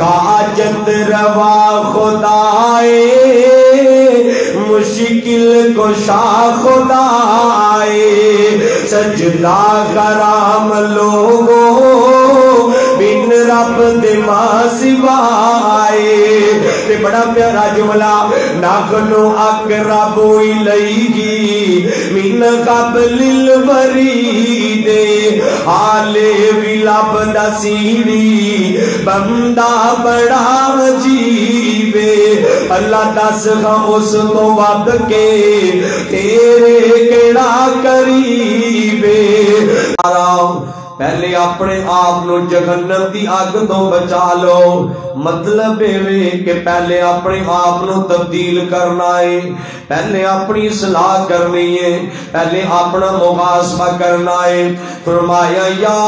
حاجت روا خدائے مشکل کو شاہ خدائے۔ سجدہ غرام لوگوں بن رب دما سوائے۔ تے بڑا پیارا جملہ ناخنو اقرب الیہی من قبل الورید حالے بھی لب سیڑی بندہ بڑا عجیبے اللہ دس ہاں اس تو ود کے، تیرے کڑا قریبے آرام پہلے اپنے آپ نو جہنم دی اگ تو بچا لو مطلب اے کہ پہلے اپنے آپ نو تبدیل کرنا ہے پہلے اپنی اصلاح کرنی ہے پہلے اپنا محاسبہ کرنا ہے فرمایا یا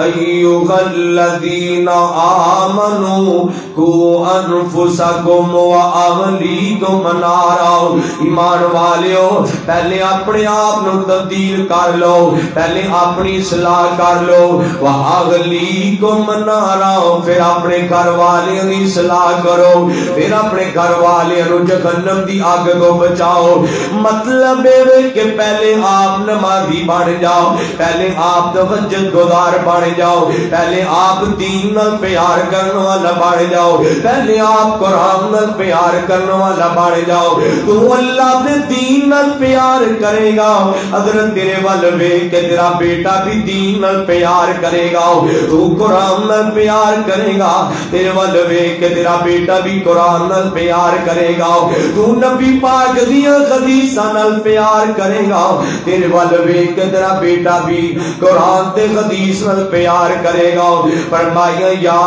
ایوہ الذین آمنوا کو انفسکم و اہلیکم نارا۔ ایمان والیو پہلے اپنے آپ نو تبدیل کر لو، پہلے اپنی اصلاح کر لو۔ و اہلیکم نارا، پھر اپنے گھر والے دی اصلاح کرو۔ پھر اپنے گھر والے نو جہنم دی آگ کو بچاؤ۔ مطلب ہے کہ پہلے آپ نمازی بن جاؤ، پہلے آپ توجہ گزار بن جاؤ، پہلے آپ دین نال پیار کرنے والا بن جاؤ۔ جاؤ۔ پہلے آپ قرآن نال پیار کرنے والا بن جاؤ۔ تو اللہ دے دین نال پیار کرے گا۔ اگر تیرے وال ویکھ کے تیرا بیٹا بھی دین نال پیار کرے گا۔ تو قرآن نال پیار کرے گا۔ تیرے وال ویکھ کے تیرا بیٹا بھی قرآن نال پیار کرے گا۔ تو نبی پاک دیاں حدیثاں نال پیار کرے گا۔ تیرے وال ویکھ کے تیرا بیٹا بھی قرآن تے حدیث نال پیار کرے گا۔ فرمایا، یا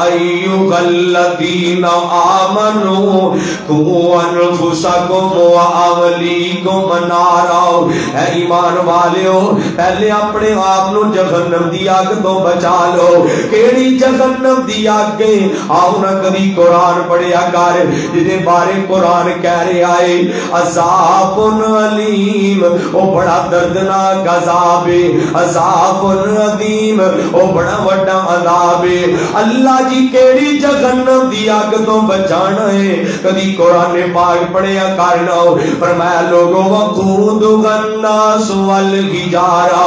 ایوہ الذین آمنوا. قو انفسکم و اہلیکم نارا اے ایمان والیو، پہلے اپنے آپ نو جہنم دی اگ تو بچا لو. کیڑی جہنم دی اگ آؤ نہ کبھی قرآن پڑھیا کر، جدے بارے قرآن کہہ رہے آئے، عذاب علیم. او بڑا دردناک عذاب ہے، عذاب عظیم او بڑا وڈا عذاب ہے. اللہ جی کیڑی جہنم دی اگ تو بچانا ہے کدی قرآن پاک پڑھیا کرنا ہو فرمایا لوگوں وقود غناس والحجارہ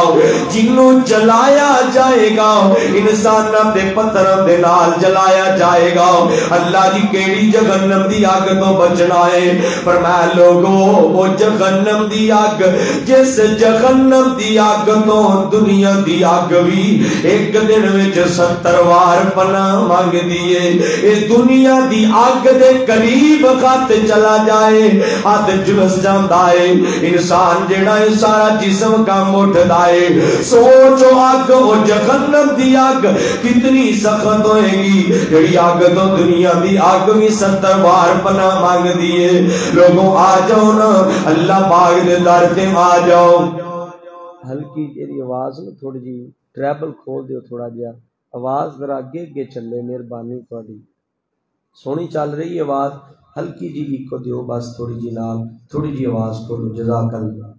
جنوں جلایا جائے گا انسان دے پتھر دے نال جلایا جائے گا اللہ جی کیڑی جہنم دی اگ تو بچنا ہے فرمایا لوگوں وہ جہنم دی اگ جس جہنم دی اگ تو دنیا دی اگ بھی ایک دن وچ ستر وار پناہ مانگ دیے اے دنیا دی اگ دے قریب خط چلا جائے ہاتھ جلس جاندا ہے۔ انسان جڑا ہے، سارا جسم کام اٹھدا ہے۔ سوچو اگ او جہنم دی اگ کتنی سخت ہوئے گی۔ جڑی اگ تو دنیا دی اگ بھی ستر بار پناہ مانگ دیے لوگوں آ جاؤ نا، اللہ پاک دے در تے آ جاؤ۔ ہلکی جی آواز نا، تھوڑی جی ٹریبل کھول دیو تھوڑا جہا۔ آواز ذرا اگے اگے چلے، مہربانی تھوڑی سونی چل رہی آواز، ہلکی جی ایکو دیو، بس تھوڑی جی نال، تھوڑی جی آواز کھولو جی، جزاک اللہ۔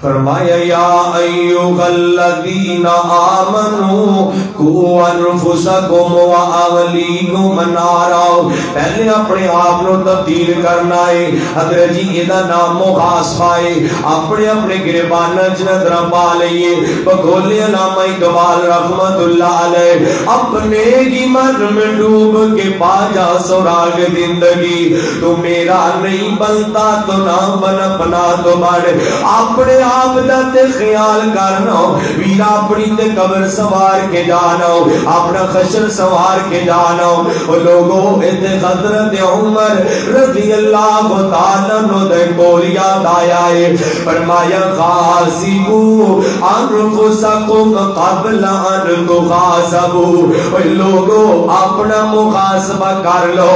فرمایا، یا ایوہ الذین آمنوا کو انفسکم و اغلیکم نارا. پہلے اپنے آپ نو تبدیل کرنا ہے۔ حضرت جی ایدہ نام محاسبہ ہے اپنے اپنے گربان جنت ربا لئیے۔ بگولی علامہ اقبال رحمت اللہ علیہ، اپنے ہی من میں ڈوب کے پاجا سراغ زندگی۔ تو میرا نہیں بنتا تو نہ بن اپنا تو بڑھ۔ اپنے آپ دا تے خیال کرنا ویرا اپنی تے قبر سوار کے جانا اپنا خشر سوار کے جانا او لوگوں تے حضرت عمر رضی اللہ تعالی نو دے کول یاد آیا ہے۔ فرمایا غاسبو انفسکم قبل ان تغاسبو او لوگوں اپنا محاسبہ کر لو۔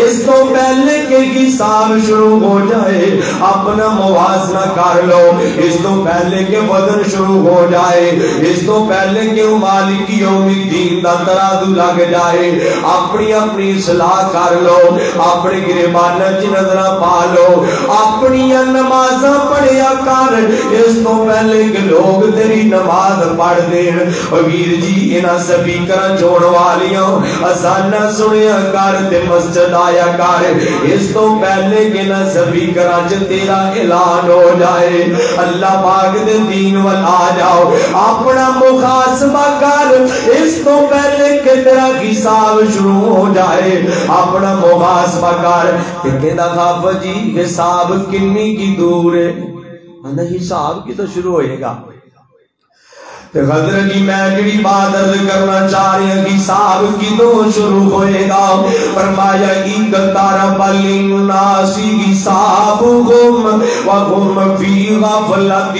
اس تو پہلے کہ حساب شروع ہو جائے، اپنا موازنہ کر لو۔ اس اس تو پہلے کہ وزن شروع ہو جائے، اس تو پہلے کہ مالک یوم الدین دا ترازو لگ جائے۔ اپنی اپنی اصلاح کر لو، اپنے گریبان چ نظر پا لو۔ اپنی نماز پڑھیا کر، اس تو پہلے کہ لوگ تیری نماز پڑھ دین۔ ویر جی انہاں سپیکر چھوڑ والیاں اسانا سنیا کر تے مسجد آیا کر۔ اس تو پہلے کہ نہ سپیکر چ تیرا اعلان ہو جائے۔ اللہ اللہ پاک دے دین ول آ جاؤ۔ اپنا محاسبہ کر۔ اس تو پہلے کہ تیرا حساب شروع ہو جائے۔ اپنا محاسبہ کر۔ کہ کہندا خواب جی حساب کنی کی دور ہے۔ نہیں حساب کی تو شروع ہوئے گا۔ غدر کی میں جڑی بات عرض کرنا چاہ رہی ہوں حساب کی تو شروع ہوئے گا۔ فرمایا ایک طرف للناس حسابهم وهم في غفلة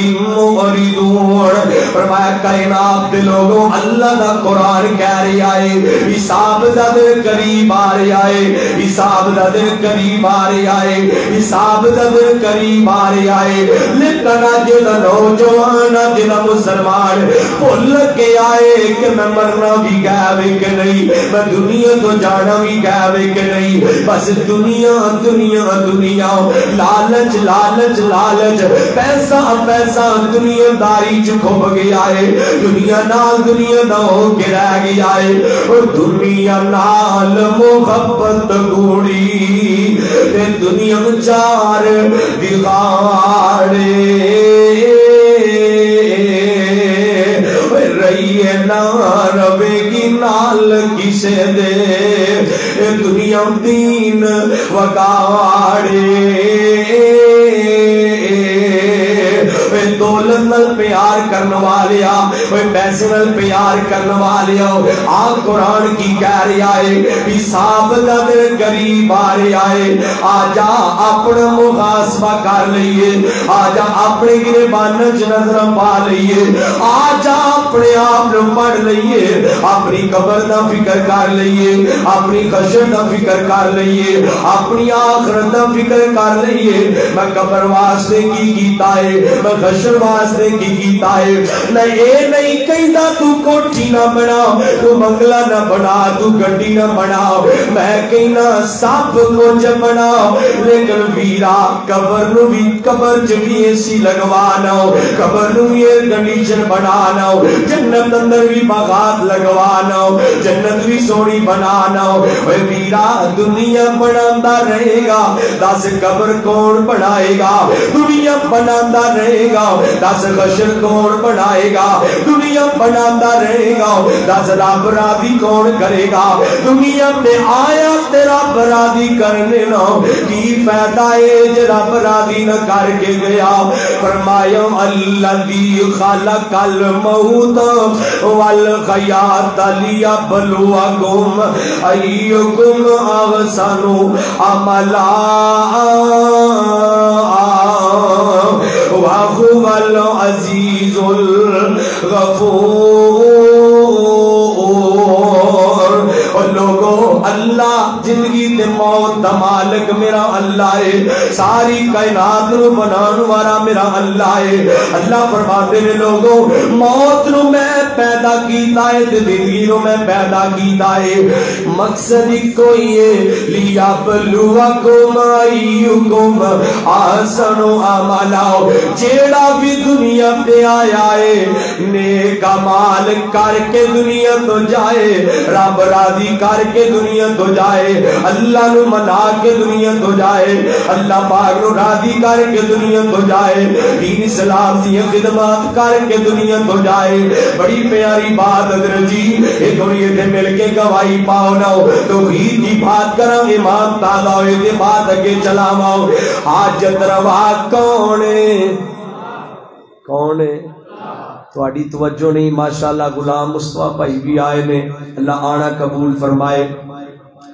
معرضون فرمایا کائنات دے لوگوں، اللہ دا قرآن کہہ رہا ہے حساب دا دن قریب آ رہا ہے حساب دا دن قریب آ رہا ہے حساب دا دن قریب آ رہا ہے لیکن اج دا نوجوان اج مسلمان بھول کے آئے کہ میں مرنا بھی گئے کہ نہیں؟ میں دنیا تو جانا بھی گئے کہ نہیں؟ بس دنیا دنیا دنیا، لالچ لالچ لالچ۔ پیسہ پیسہ دنیا داری چکھب گیا ہے دنیا نال دنیا نہ ہو کے رہ گیا ہے اور دنیا نال محبت گوڑی تے دنیا چار دگاڑے ہے نہ روے گی نال کسے دے؟ اے دنیا دین وگاڑے۔ اے دولت نال پیار کرنے والیا اے پیسے نال پیار کرنے والیا آ قرآن کی کہہ رہا ہے، حساب دا دن قریب آ رہا ہے۔ آ جا اپنا محاسبہ کر لئیے آ جا اپنے گریبان چ نظر پا لئیے۔ آ جا اپنے آپ نو پڑھ لئیے، اپنی قبر دا فکر کر لئیے، اپنی خشر دا فکر کر لئیے، اپنی آخرت دا فکر کر لئیے۔ میں قبر واسطے کی کیتا ہے، میں خشر واسطے کی کیتا ہے۔ میں اے نہیں کہتا تو کوٹھی نہ بنا، تو منگلہ نہ بنا، تو گڈی نہ بنا۔ میں کہنا سب کچھ بنا، لیکن ویرا، قبر نو بھی قبر چ بھی ایسی لگوانا قبر نو بھی ایئر کنڈیشن بنانا جنت اندر بھی باغات لگوانا ہو جنت بھی سونی بنانا ہو اے ویرا دنیا بناندا رہے گا، دس قبر کون بنائے گا؟ دنیا بناندا رہے گا، دس حشر کون بنائے گا؟ دنیا بناندا رہے گا، دس رب راضی کون کرے گا؟ دنیا میں آیا تیرا برادی کرنے نہ کی فائدہ ہے جے رب راضی نہ کر کے گیا؟ فرمایا الذی خلق الموت والحیات لیبلوکم ایکم اغسانو عملا وهو العزیز الغفور. اللہ زندگی تے موت دا مالک میرا اللہ ہے ساری کائنات نو بنان والا میرا اللہ ہے اللہ فرماتے نے لوگوں موت نو میں پیدا کیتا ہے تے زندگی نو میں پیدا کیتا ہے مقصد کوئی ہے لیا بلوکم ایکم احسن عملا جیڑا بھی دنیا پہ آیا ہے نیک مال کر کے دنیا تو جائے۔ رب راضی کر کے دنیا تو جائے، اللہ نو منا کے دنیا تو جائے، اللہ پاک نو راضی کر کے دنیا تو جائے، دین اسلام دی خدمات کر کے دنیا تو جائے۔ بڑی پیاری بات حضرت جی ایک بڑی تے مل کے گواہی پاؤ نہ ہو۔ تو عید کی بات کرا ایمان تازہ ہوئے تے بات اگے چلاواؤ حاجت روا کون ہے؟ کون ہے؟ تھوڑی توجہ نہیں، ماشاءاللہ غلام مصطفیٰ بھائی بھی آئے نے، اللہ آنا قبول فرمائے۔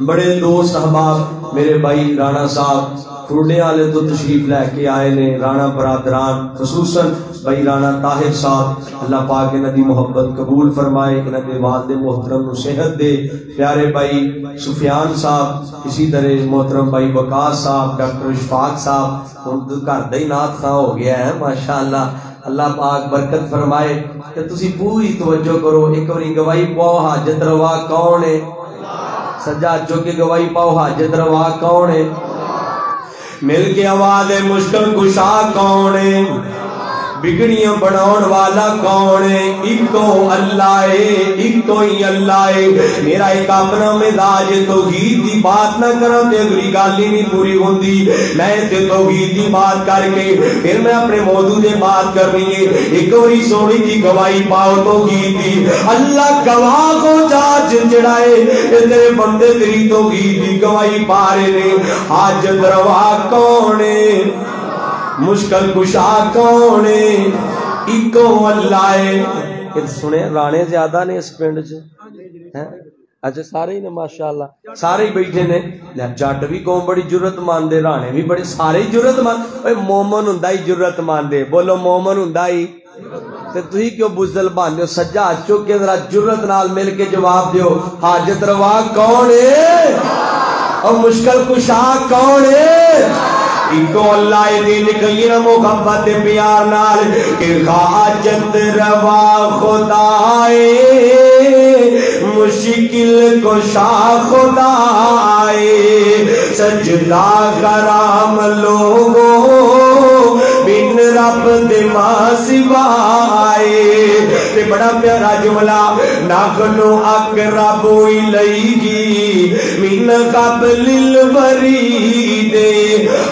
بڑے دوست احباب میرے بھائی رانا صاحب فروڈے والے تو تشریف لے کے آئے نے، رانا برادران، خصوصاً بھائی رانا طاہر صاحب، اللہ پاک انہاں دی محبت قبول فرمائے، انہاں دے والد محترم نو صحت دے۔ پیارے بھائی سفیان صاحب، اسی طرح محترم بھائی وقاص صاحب، ڈاکٹر اشفاق صاحب، ہن گھر دا ہی نات خواہ ہو گیا ہے، ماشاءاللہ۔ اللہ پاک برکت فرمائے۔ کہ تسی پوری توجہ کرو، ایک باری گواہی پاؤ، حاجت روا کون ہے؟ سجاد جو کہ گواہی پاؤ، حاجت روا کون ہے؟ مل کے آواز مشکل کشا کون ہے؟ بگڑیاں بناؤن والا کون ہے؟ ایکو اللہ ہے ایکو ہی اللہ ہے۔ میرا ایک اپنا مزاج توحید دی بات نہ کروں تے اگلی گل ہی نہیں پوری ہوندی۔ میں تے توحید دی بات کر کے پھر میں اپنے موضوع دے بات کرنی ہے۔ ایک واری سونی دی گواہی پاؤ توحید دی۔ اللہ گواہ کو جاج جڑائے اے تیرے بندے تیری توحید دی گواہی پا رہے نے۔ حاجت روا کون ہے؟ مشکل کشا کونے ایکو اللہ ہے سنے رانے زیادہ نے اس پنڈ چ اچھا سارے ہی نے ماشاءاللہ سارے ہی بیٹھے نے جٹ بھی قوم بڑی جرت ماندے رانے بھی بڑے سارے ہی جرت مان اے مومن ہوندا ہی جرت ماندے بولو مومن ہوندا ہی تے تسی کیوں بزدل باندھے ہو سجا چوک کے ذرا جرت نال مل کے جواب دیو حاجت روا کون ہے اور مشکل کشا کون ہے ایکو اللہ دین نکلی نا محبت پیار نال کہ حاجت روا خدائے، مشکل کو شاہ خدائے۔ سجدہ غرام لوگوں، بن رب دما سوائے تے بڑا پیارا جملہ ناخنو اقرب الیہی من قبل الورید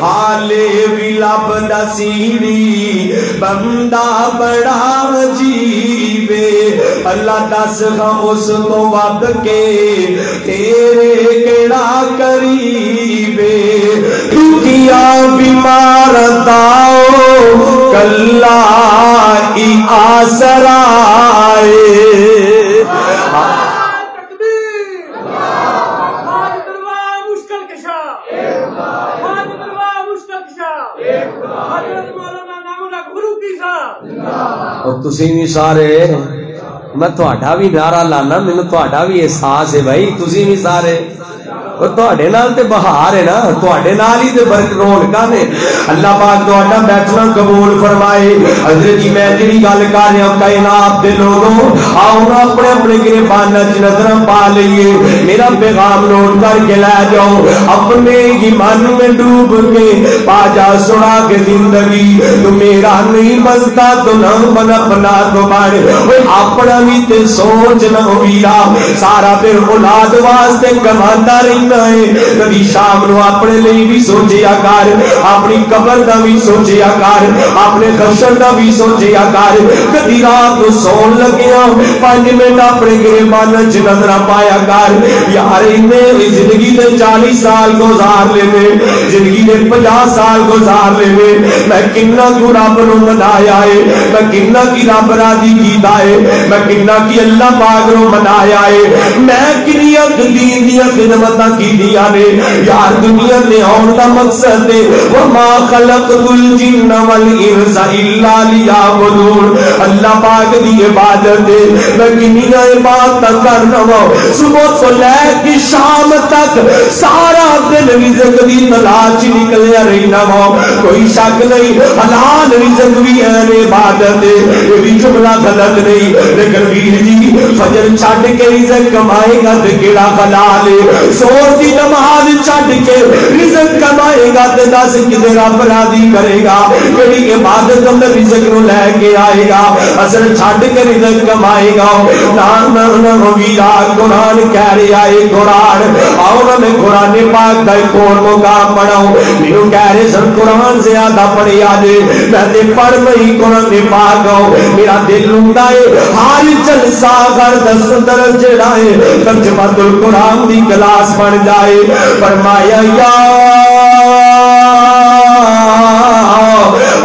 حالے بھی لب دا سیڑی بندہ بڑا عجیبے اللہ دس گا اس تو ود کے تیرے کڑا قریبے دکھیا بیمار داؤ کلا ای آسرائے۔ اور تسی بھی سارے، میں تہاڈا بھی نعرہ لانا، مینوں تہاڈا بھی احساس ہے بھائی، تسی بھی سارے۔ اور نال تے بہار ہے نا تہاڈے نال ہی تے برکت رونقاں نے اللہ پاک تہاڈا بیٹھنا قبول فرمائے حضرت جی میں جڑی گل کر رہا ہوں کائنات دے لوگوں آؤ نا اپنے اپنے گربان وچ نظراں پا لئیے میرا پیغام نوٹ کر کے لے جاؤ اپنے ایمان میں ڈوب کے پا جا سنا کے زندگی تو میرا نہیں بنتا تو نہ بن اپنا تو بن اوے اپنا بھی تے سوچ نہ ویرا سارا پھر اولاد واسطے کماندا رہندا ہے کبھی شام نو اپنے لیے بھی سوچیا کر اپنی قبر دا بھی سوچیا کر اپنے خشر دا بھی سوچیا کر کبھی رات نو سون لگیا پانچ منٹ اپنے گریبان وچ نظر پایا کر یار انہیں زندگی دے چالیس سال گزار لے زندگی دے پچاس سال گزار لے میں کنا کو رب نو منایا ہے میں کنا کی رب راضی کیتا ہے میں کنا کی اللہ پاک نو منایا ہے میں کنیا دین دیا خدمتاں کیتیاں نے یار دنیا تے آن دا مقصد ہے۔ وما خلقت الجن والانس الا لیعبدون اللہ پاک دی عبادت ہے۔ میں کنیا عبادت کر کرنا وا صبح تو لے کے شام تک سارا دن رزق دی تلاش نکلیا رہنا وا کوئی شک نہیں، حلال رزق بھی ہے عبادت ہے۔ یہ بھی جملہ غلط نہیں۔ لیکن ویر جی فجر چھڈ کے رزق کمائے گا تے کیڑا حلال ہے؟ سور دی نماز چھڈ کے رزق کمائے گا، تے دس کدے رب راضی کرے گا۔ کیڑی عبادت اندر رزق نو لے کے آئے گا، اصل چھڈ کے رزق کمائے گا۔ نا نا نا ویرا، قرآن کہہ رہا ہے، قرآن۔ آؤ نا میں قرآن پاک دا ایک اور موقع پڑھاؤں۔ میرے کہہ رہے سن، قرآن زیادہ پڑھی آجے۔ میں تے پڑھ نہیں قرآن پاک آؤ میرا دل ہوندا ہے، ہر جلسہ ہر دس درس جڑا ہے۔ ترجمہ القرآن دی کلاس بن جائے۔ فرمایا یا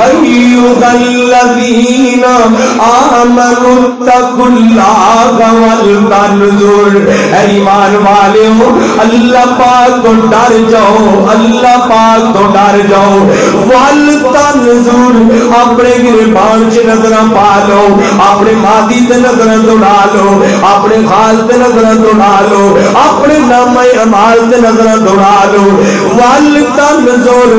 ایوہ الذین آمنوا اتقوا اللہ والتنظر اے ایمان والے ہو اللہ پاک کو ڈر جاؤ، اللہ پاک کو ڈر جاؤ۔ والتنظر اپنے گربان چ نظرہ پا لو، اپنے مادی تے نظرہ دوڑا لو، اپنے خال تے نظرہ دوڑا لو، اپنے نام اعمال تے نظرہ دوڑا لو۔ والتنظر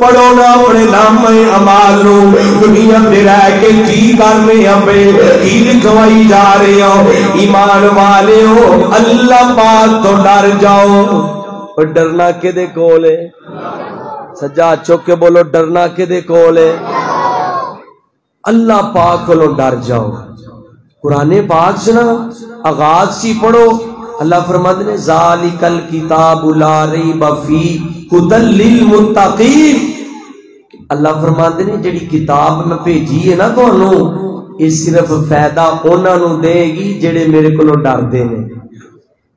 پڑھو نا اپنے نام امال نو۔ دنیا میں رہ کے جی کی کرنے ابے کی لکھوائی جا رہے ہو، ایمان والے ہو، اللہ پاک تو ڈر جاؤ۔ اور ڈرنا کے دے کولے سجا چوک کے بولو ڈرنا کے دے کولے اللہ پاک کو ڈر جاؤ۔ قرآن پاک سنا، آغاز سی پڑھو۔ اللہ فرماتے نے، ذالک الکتاب لا ریب فی ہدل للمتقین۔ اللہ فرماتے نے جڑی کتاب میں بھیجی ہے نا تانوں یہ صرف فائدہ انہاں نو دے گی جڑے میرے کولوں ڈردے نے۔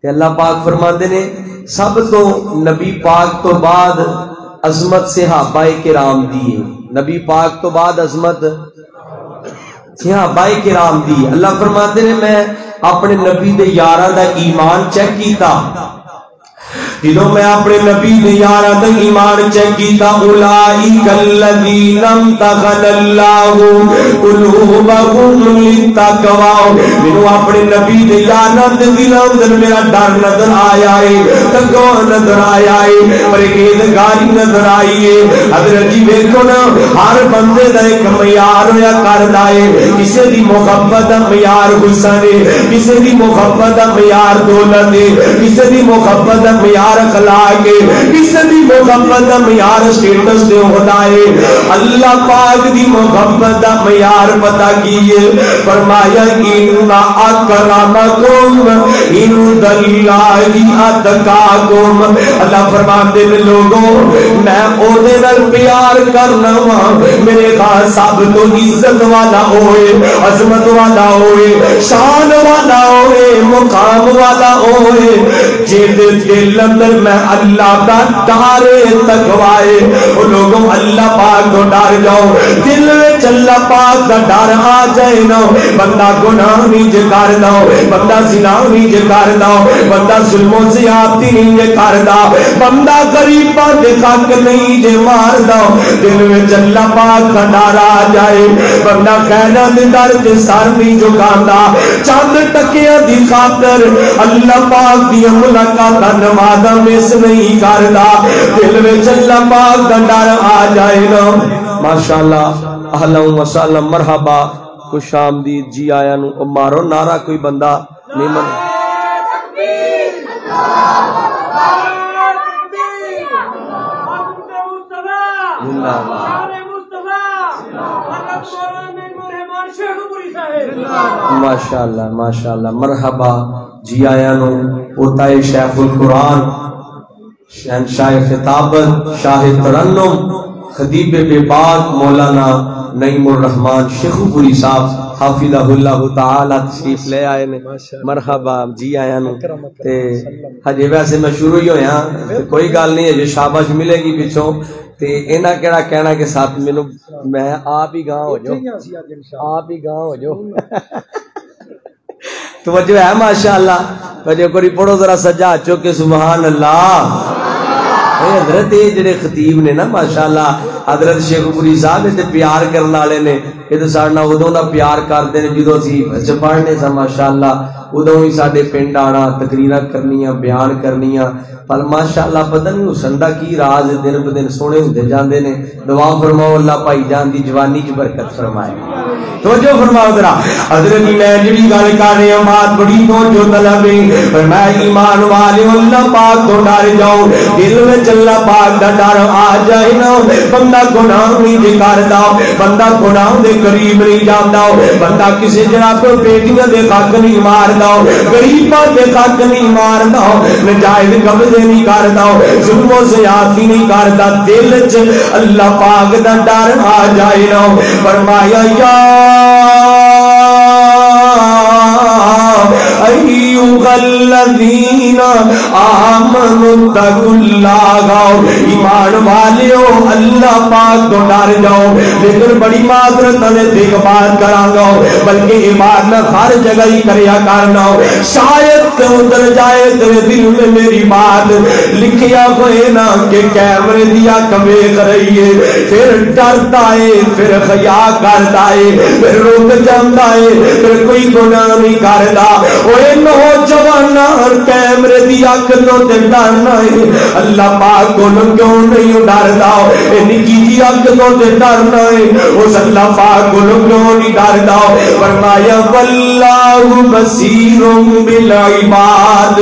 تے اللہ پاک فرماتے نے، سب تو نبی پاک تو بعد عظمت صحابہ کرام دی ہے۔ نبی پاک تو بعد عظمت صحابہ کرام دی اللہ فرماتے نے، میں اپنے نبی دے یاراں دا ایمان چیک کیتا۔ جدوں میں اپنے نبی دے یاراں دا ایمان چیک کیتا، اولائک الذین امتحن اللہ قلوبهم للتقوی۔ مینوں اپنے نبی دے یاراں دے دلاں اندر میرا ڈر نظر آیا ہے تقوی نظر آیا ہے، پرہیزگاری نظر آئی ہے۔ حضرت جی ویکھو نا، ہر بندے دا ایک معیار ہویا کردا ہے۔ کسے دی محبت دا معیار حسن ہے کسے دی محبت دا معیار دولت ہے کسے دی محبت دا معیار اخلاق ہے کسے دی محبت دا معیار سٹیٹس دے ہوتا ہے۔ اللہ پاک دی محبت دا معیار پتہ کیے۔ فرمایا ان اکرمکم عند اللہ اتقاکم اللہ فرماتے ہیں لوگوں، میں او دے نال پیار کرنا وا۔ میرے خاص سب تو عزت والا ہوئے عظمت والا ہوئے شان والا ہوئے مقام والا ہوئے جد دل اندر میں اللہ کا ڈارے تکوائے وہ لوگوں اللہ پاک کو ڈر جاؤ۔ دل وچ اللہ پاک کا ڈر آ جائے نا۔ بندہ گناہ نہیں جے کردا بندہ زنا نہیں جے کردا بندہ ظلم و زیادتی نہیں جے کردا بندہ غریباں دے حق نہیں جے ماردا دل وچ اللہ پاک کا ڈر آ جائے۔ بندہ خیرہ دے در تے سر نہیں جھکاندا چند ٹکیاں دی خاطر اللہ پاک دی ملاقات نماز مس نہیں کردا دل وچ اللہ پاک دا ڈر آ جائے نا ماشاءاللہ اہلا و سہلا مرحبا خوش آمدید جی آیا نو او مارو نارا کوئی بندہ نہیں من ماشاءاللہ ماشاءاللہ مرحبا جی آیا نو ہوتا ہے شیخ القرآن شہنشاہ خطابت شاہ ترنم خدیب بے باک مولانا نعیم الرحمن شیخ پوری صاحب حافظہ اللہ تعالی تشریف لے آئے نے۔ مرحبا جی آیا نو تے ہجے ویسے میں شروع ہی ہویا تے کوئی گل نہیں ہے جو شاباش ملے گی پیچھوں تے اینا کیڑا کہنا کہ ساتھ مینوں میں آپ ہی گاں ہو جو آپ ہی گاں ہو جو توجہ ہے ماشاءاللہ۔ توجہ کری پڑھو ذرا سجا چوکے سبحان اللہ۔ حضرت یہ جڑے خطیب نے نا ماشاءاللہ حضرت شیخ پوری صاحب تے پیار کرن والے نے یہ تو سارنا ادوں دا پیار کردے نے جدوں اسی پڑھنے سا ماشاءاللہ ادوں ہی ساڈے پنڈ آنا تقریراں کرنیاں، بیان کرنیاں۔ پر ماشاءاللہ پتہ نہیں حسن دا کی راز دن ب دن سونے ہوندے جاندے نے۔ دعا فرماؤ، اللہ بھائی جان دی جوانی چ برکت فرمائے۔ توجہ فرماؤ ذرا۔ حضرت میں جڑی گل کر رہا ہوں بات بڑی توجہ طلب ہے۔ پر میں ایمان والے اللہ پاک کو ڈر جاؤ۔ دل وچ اللہ پاک دا ڈر آ جائے نا۔ بندہ گناہ نہیں جے کردا بندہ گناہ دے قریب نہیں جاندا بندہ کسی جناب کو بیٹیاں دے حق نہیں ماردا غریباں دے حق نہیں ماردا نجائز قبضے نہیں کردا ظلم و زیادتی نہیں کردا دل وچ اللہ پاک دا ڈر آ جائے نا فرمایا یا الذین آمنوا اتقوا اللہ ایمان والیو اللہ پاک تو ڈر جاؤ، لیکن بڑی معذرت میں دیکھ بات کراں گا بلکہ ایمان نہ ہر جگہ ہی کریا کرنا۔ شاید ادھر جائے تیرے دل میں میری بات۔ لکھیا ہوئے نا کہ کیمرے دیا کبے کرئیے۔ پھر ڈرتا ہے، پھر خیا کرتا ہے، پھر رک جاندہ ہے، پھر کوئی گناہ نہیں کردا اوے نہ نوجوان نوجوانا کیمرے دی اک تو تے ڈرنا ہے اللہ پاک کو کیوں نہیں ڈردا؟ اے نکی جی اک تو تے ڈرنا ہے اس اللہ پاک کو کیوں نہیں ڈردا؟ فرمایا، واللہ بصیر بالعباد۔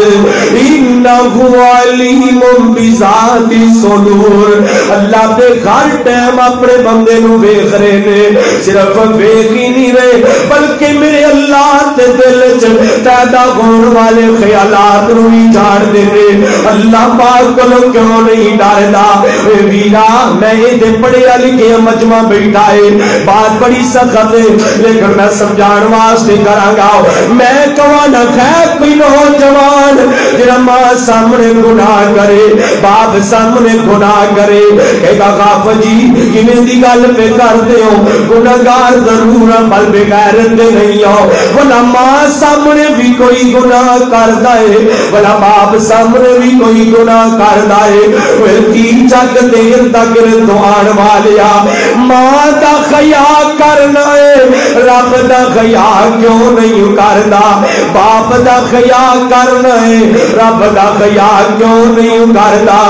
انه علیم بذات الصدور اللہ دے ہر ٹائم اپنے بندے نو ویکھ رہے نے۔ صرف ویکھ ہی نہیں رہے، بلکہ میرے اللہ تے دل چ پیدا ہون والے خیالات نو بھی جان دے نے اللہ پاک کو کیوں نہیں ڈردا اے ویرا، میں اے تے پڑھیا لکھے مجمع بیٹھا ہے۔ بات بڑی سخت ہے۔ لیکن میں سمجھان واسطے کراں گا میں کہاں نہ خیر کوئی نوجوان جڑا ماں سامنے گناہ کرے، باپ سامنے گناہ کرے۔ کہ غاف جی کیویں دی گل پہ کردے ہو گناہگار ضرور بل بے غیرت دے نہیں ہو۔ بلا ماں سامنے بھی کوئی گناہ کردا ہے بلا باپ سامنے بھی کوئی گناہ کردا ہے۔ وہ کی جگ دیر تک تو والیا، ماں دا خیا کرنا ہے۔ رب دا خیا کیوں نہیں کردا باپ دا خیا کرنا ہے۔ رب دا خیا کیوں نہیں کردا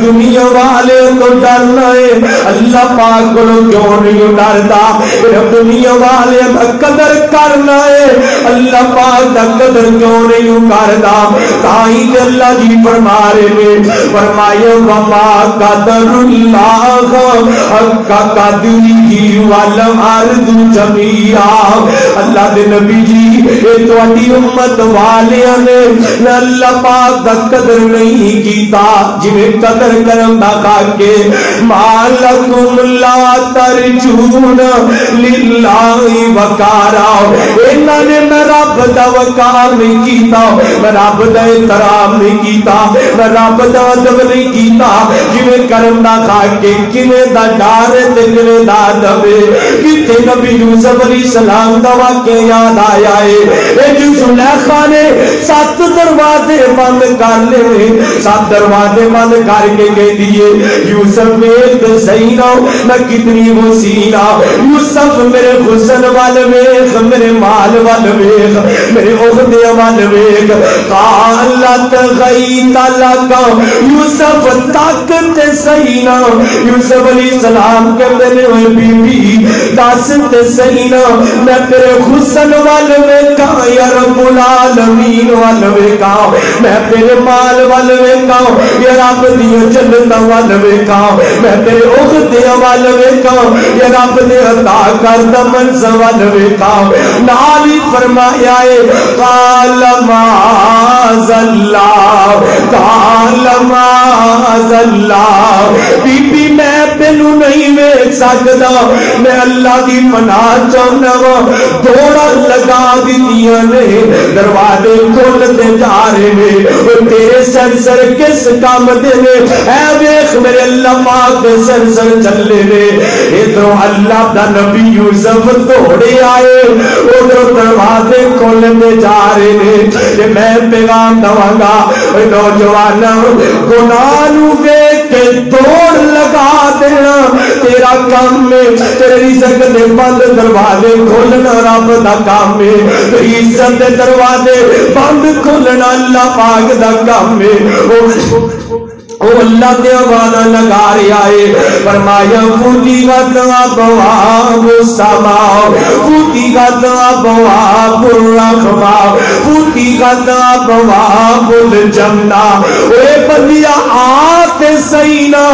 دنیا والے تو ڈرنا ہے۔ اللہ پاک کو کیوں نہیں ڈردا دنیا والے دا قدر کرنا ہے۔ اللہ پاک دا قدر کیوں نہیں کردا تائی تے اللہ جی فرما رہے نے فرمایا وما قدر اللہ حق قدری جی والارض جميعا اللہ دے نبی جی اے تواڈی امت والیاں نے اللہ پاک دا قدر نہیں کیتا۔ جویں قدر کرم دا کے مالکم لا ترجون للہ وقارا۔ انہاں نے میں رب دا وقار نہیں کیتا، میں رب دا احترام نہیں کیتا، میں رب دا ادب نہیں کیتا، جویں کرم دا کھا کے کنے دا ڈار تے کنے دا دبے کتے نبی یوسف علیہ السلام دا واقعہ یاد آیا ہے اے جو سلیخا نے سات دروازے بند کر لے، سات دروازے بند کر کے کہہ دیے، یوسف ویخ صحیح نہ میں کتنی وسیلہ یوسف میرے حسن وال ویخ، میرے مال وال ویخ، میرے عہدے وال ویخ قالت غیت لکا یوسف طاقت صحیح یوسف علیہ السلام کے میرے ہوئے بی بی داست صحیح میں تیرے حسن وال ویکا یا رب العالمین وال ویکا میں تیرے مال وال ویکا یا رب دیو جنت وال ویکا میں تیرے عہدے وال ویکا یا رب دے عطا کردہ منزل وال ویکا نالی فرمایا ہے، قال معاذ اللہ کا معاذ اللہ بی نہیں ویک سکتا میں اللہ دی پناہ چاہنا وا۔ دوڑا لگا دیتیاں نے۔ دروازے کھولتے جا رہے نے۔ وہ تیرے سنسر کس کام دے نے؟ اے ویخ میرے اللہ پاک دے سنسر چلے نے۔ ادھر اللہ دا نبی یوسف دوڑے آئے۔ ادھر دروازے کھولتے جا رہے نے۔ کہ میں پیغام دواں گا۔ نوجوان گناہ نو ویک کے دوڑ لگا دے دینا تیرا کام میں تیرے رزق دے بند دروازے کھولنا رب دا کام ہے تیری عزت دے دروازے بند کھولنا اللہ پاک دا کام ہے او اللہ دے وعدہ لگا رہا ہے فرمایا فوتی غت ابواب السماء فوتی غت ابواب الرحمہ فوتی غت ابواب الجنہ اے بندیا آتے سینا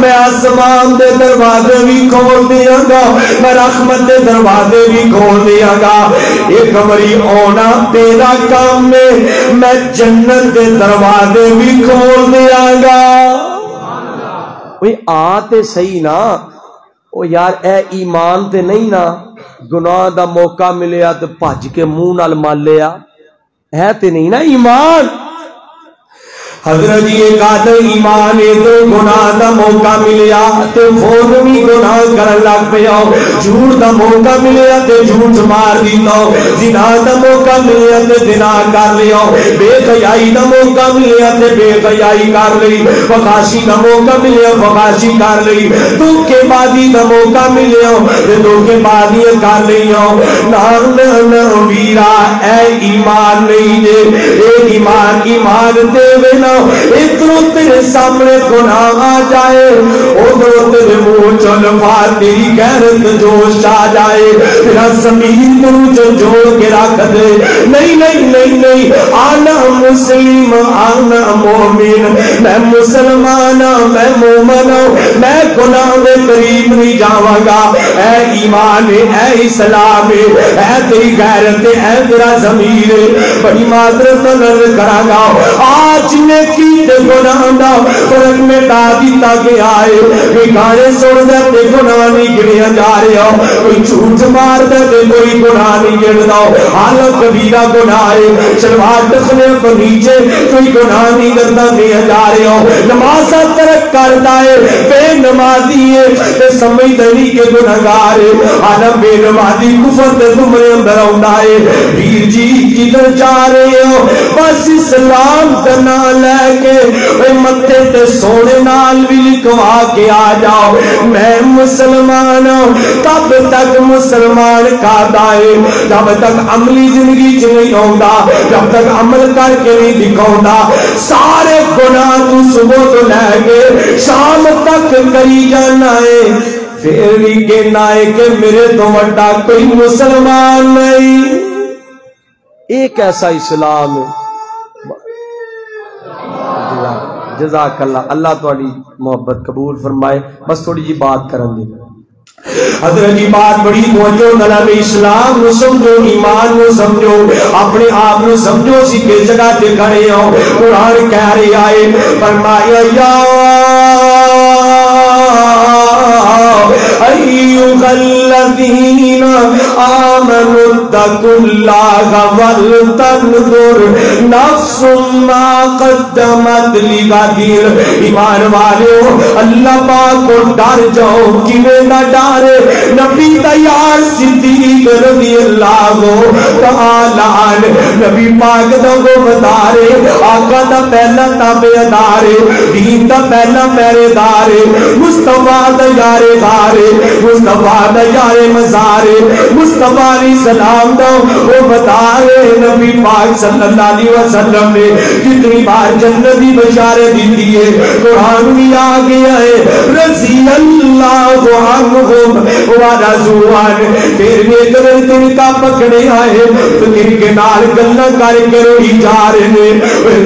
میں آسمان دے دروازے بھی کھول دیا گا میں رحمت دے دروازے بھی کھول دیا گا ایک مری اونا تیرا کام میں میں جنت دے دروازے بھی کھول دیا گا اوے آ تے صحیح نا۔ او یار، اے ایمان تے نہیں نا۔ گناہ دا موقع ملیا تے بھج کے منہ نال مال لیا۔ ہے تے نہیں نا ایمان؟ حضرت جی ایک آدھ ایمان تو گناہ دا موقع ملیا تے فون بھی گناہ کرن لگ پیا۔ جھوٹ دا موقع ملیا تے جھوٹ مار دیتا۔ زنا دا موقع ملیا تے زنا کر لیا۔ بے حیائی دا موقع ملیا تے بے حیائی کر لئی فقاشی دا موقع ملیا فقاشی کر لئی دھوکے بازی دا موقع ملیا تے دھوکے بازی کر لیا۔ نام نہ ویرا، اے ایمان نہیں دے۔ اے ایمان ایمان دے وینا۔ اترو تیرے سامنے گناہ آ جائے ادھر تیرے منہ چل پا تیری غیرت جوش آ جائے۔ تیرا زمین تیرو جو جوڑ کے رکھ دے۔ نہیں نہیں نہیں نہیں آنا مسلم آنا مومن۔ میں مسلمان میں مومن میں گناہ میں قریب نہیں جاواں گا۔ اے ایمان، اے اسلام، اے تیری غیرت، اے تیرا ضمیر بڑی معذرت نظر کرا گا۔ آج نے کی تے گناہ دا فرق میں تا دیتا گیا ہے کوئی گانے سن دے تے گناہ نہیں گنیا جا رہا کوئی جھوٹ مار دے تے کوئی گناہ نہیں گندا حال کبیرہ گناہ ہے شلوار ٹکنے کو نیچے کوئی گناہ نہیں کرتا نہیں جا رہا نماز ترک کرتا ہے بے نمازی ہے تے سمجھتا نہیں کہ گناہگار ہے حالا بے نمازی کفر تے تمہیں اندر آندا ہے ویر جی کدھر جا رہے ہو بس اسلام کا نام لے کے اے متے تے سونے نال بھی لکھوا کے آ جاؤ۔ میں مسلمان ہوں، تب تک مسلمان کا دائے جب تک عملی زندگی چ نہیں ہوندا، جب تک عمل کر کے نہیں دکھاوندا سارے گناہ تو صبح تو لے کے شام تک کری جانا ہے۔ پھر بھی کہنا ہے کہ میرے تو وڈا کوئی مسلمان نہیں۔ ایک ایسا اسلام ہے۔ جزاک اللہ اللہ تھوڑی محبت قبول فرمائے۔ بس تھوڑی جی بات کرن دے حضرت کی بات بڑی موجو نلم اسلام نو سمجھو، ایمان نو سمجھو۔ اپنے آپ نو سمجھو سی بے جگہ تے کھڑے ہو۔ قرآن کہہ رہے آئے، فرمایا، یا ایوہ الذین آمنوا اتقوا اللہ ولتنظر نفس ما قدمت لغدیر ایمان والو، اللہ پاک کو ڈر جاؤ کیویں نہ ڈارے. نبی تیار، صدیق رضی اللہ تعالی، نبی پاک دا کو بتا رہے آقا دا پہلا تابع دارے، دین دا پہلا پہرے دارے، مصطفیٰ دا یارے دارے. مصطفیٰ دا یارے مزارے مصطفیٰ علیہ السلام دا وہ بتا رہے نبی پاک صلی اللہ علیہ وسلم نے کتنی بار جنتی بشارے دی دیئے قرآن بھی آ گیا ہے رضی اللہ عنہم۔ و رضوان پھر بھی اگر تن کا پکڑے آئے۔ تو تن کے نال گلہ کر کے روئی جا رہے ہیں۔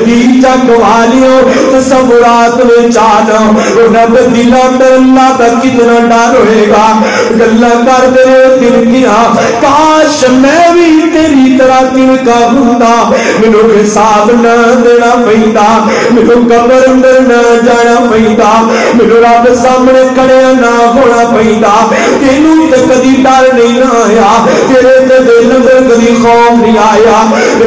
دی چک والیوں تصورات میں چاہتا ہوں چانا رب دلہ میں اللہ کا کتنا ڈر ہوئے۔ گا گلہ کر دے دل کیا کاش میں بھی تیری طرح تن کا ہوندا مینوں حساب نہ دینا پیندا، مینوں قبر اندر نہ جانا پیندا، مینوں رب سامنے کھڑے نہ ہونا پیندا۔ تینوں تے کدی ڈر نہیں نہ آیا، تیرے تے دل اندر کدی خوف نہیں آیا۔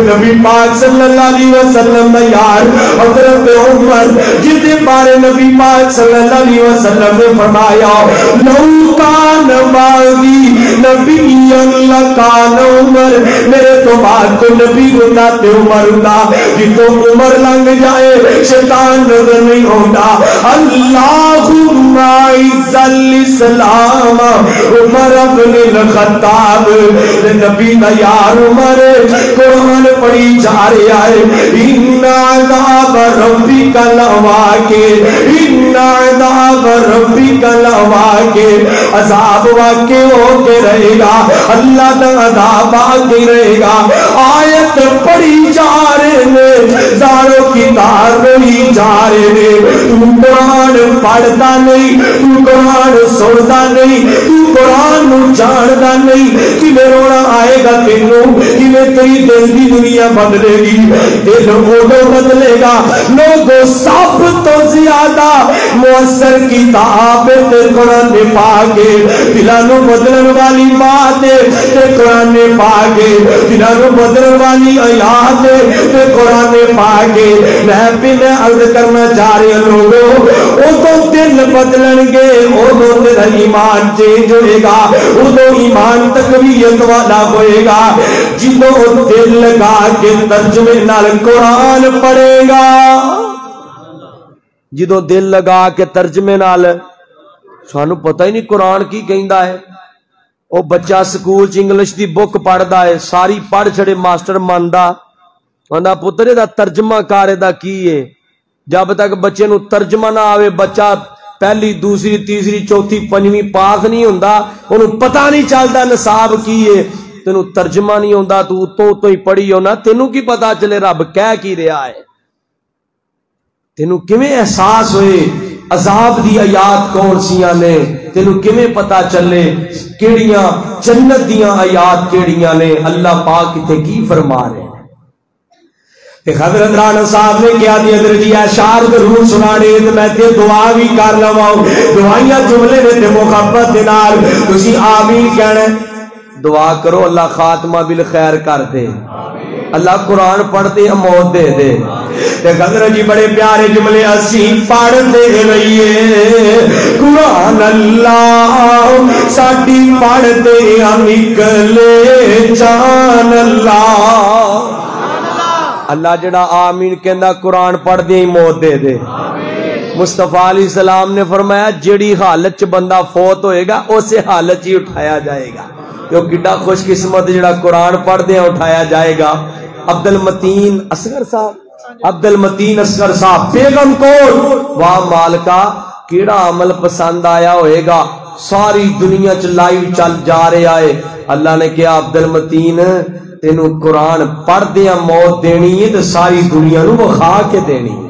نبی پاک صلی اللہ علیہ وسلم دا یار، حضرت عمر جس دے بارے نبی پاک صلی اللہ علیہ وسلم نے فرمایا، لو کان باغی نبی اللہ کان عمر، میرے تو بعد کو نبی ہوتا، تے عمر ہوتا۔ جتو عمر لنگ جائے، شیطان نظر نہیں ہوتا۔ اللہم عز الاسلام، عمر ابن الخطاب۔ نبی دا یار عمر، قرآن پڑھی جا رہے آئے ان عذاب ربی کا لواکے ان عذاب ربی کا لواکے عذاب واقع ہو کے رہے گا اللہ کا عذاب آگے رہے گا۔ آئے آیت پڑھی جا رہے نے زارو کتاب پڑھی جا رہے نے تو قرآن پڑھتا نہیں، تو قرآن سنتا نہیں، تو قرآن نو جانتا نہیں۔ کہ میں رونا آئے گا تینوں کہ میں تیری دل دی دنیا بدلے گی؟ دل اودو بدلے گا۔ لوگوں سب تو زیادہ مؤثر کتاب تے قرآن پاکے دلانو بدلن والی بات تے قرآن پاکے دلانو بدلن والی آیات تے قرآن فرما کے میں بھی میں عرض کرنا چاہ رہی ہوں لوگوں ادو دل بدلن گے ادو تیرا ایمان چینج ہوئے گا ادو ایمان تقویت والا ہوئے گا جدو دل لگا کے ترجمے نال قرآن پڑھے گا جدو دل لگا کے ترجمے نال سانو پتہ ہی نہیں قرآن کی کہندا ہے او بچہ سکول چ انگلش دی بک پڑھدا ہے ساری پڑھ چھڑے ماسٹر مندا آندا پتر دا ترجمہ کار دا کی ہے جب تک بچے نو ترجمہ نہ آوے بچہ پہلی دوسری تیسری چوتھی پنجویں پاس نہیں ہوندا اونوں پتہ نہیں چلدا نصاب کی ہے تینوں ترجمہ نہیں ہوندا تو تو تو ہی پڑھی ہونا تینوں کی پتہ چلے رب عذاب دی آیات کون سیاں نے؟ تینوں کیویں پتا چلے؟ کیڑیاں جنت دیاں آیات کیڑیاں نے؟ اللہ پاک کتے کی فرما رہے تے حضرت رانا صاحب نے کیا دی ادھر جی اشعار ضرور سنانے، تے میں تے دعا بھی کر لواں۔ دعائیاں جملے نے تے محبت دے نال۔ تسی آمین کہنا دعا کرو، اللہ خاتمہ بالخیر کر دے۔ آمین اللہ قرآن پڑھتے ہیں موت دے دے۔ تے غدر جی بڑے پیارے جملے اسی پڑھتے رہیے۔ قرآن اللہ ساڈی پڑھتے ہم نکلے جان اللہ۔ اللہ۔ جڑا آمین کہندا قرآن پڑھ دے ہی موت دے دے۔ مصطفیٰ علیہ السلام نے فرمایا جڑی حالت چ بندہ فوت ہوئے گا، اسے حالت ہی اٹھایا جائے گا۔ جو کڈا خوش قسمت جڑا قرآن پڑھ دے اٹھایا جائے گا۔ عبد المتین اصغر صاحب عبد المتین اصغر صاحب، بیگم کول واہ مالکا، کیڑا عمل پسند آیا ہوئے گا؟ ساری دنیا چ لائیو چل جا رہا ہے۔ اللہ نے کہا عبد المتین تینو قرآن پڑھ دیا موت دینی ہے تو ساری دنیا نو وخا کے دینی ہے۔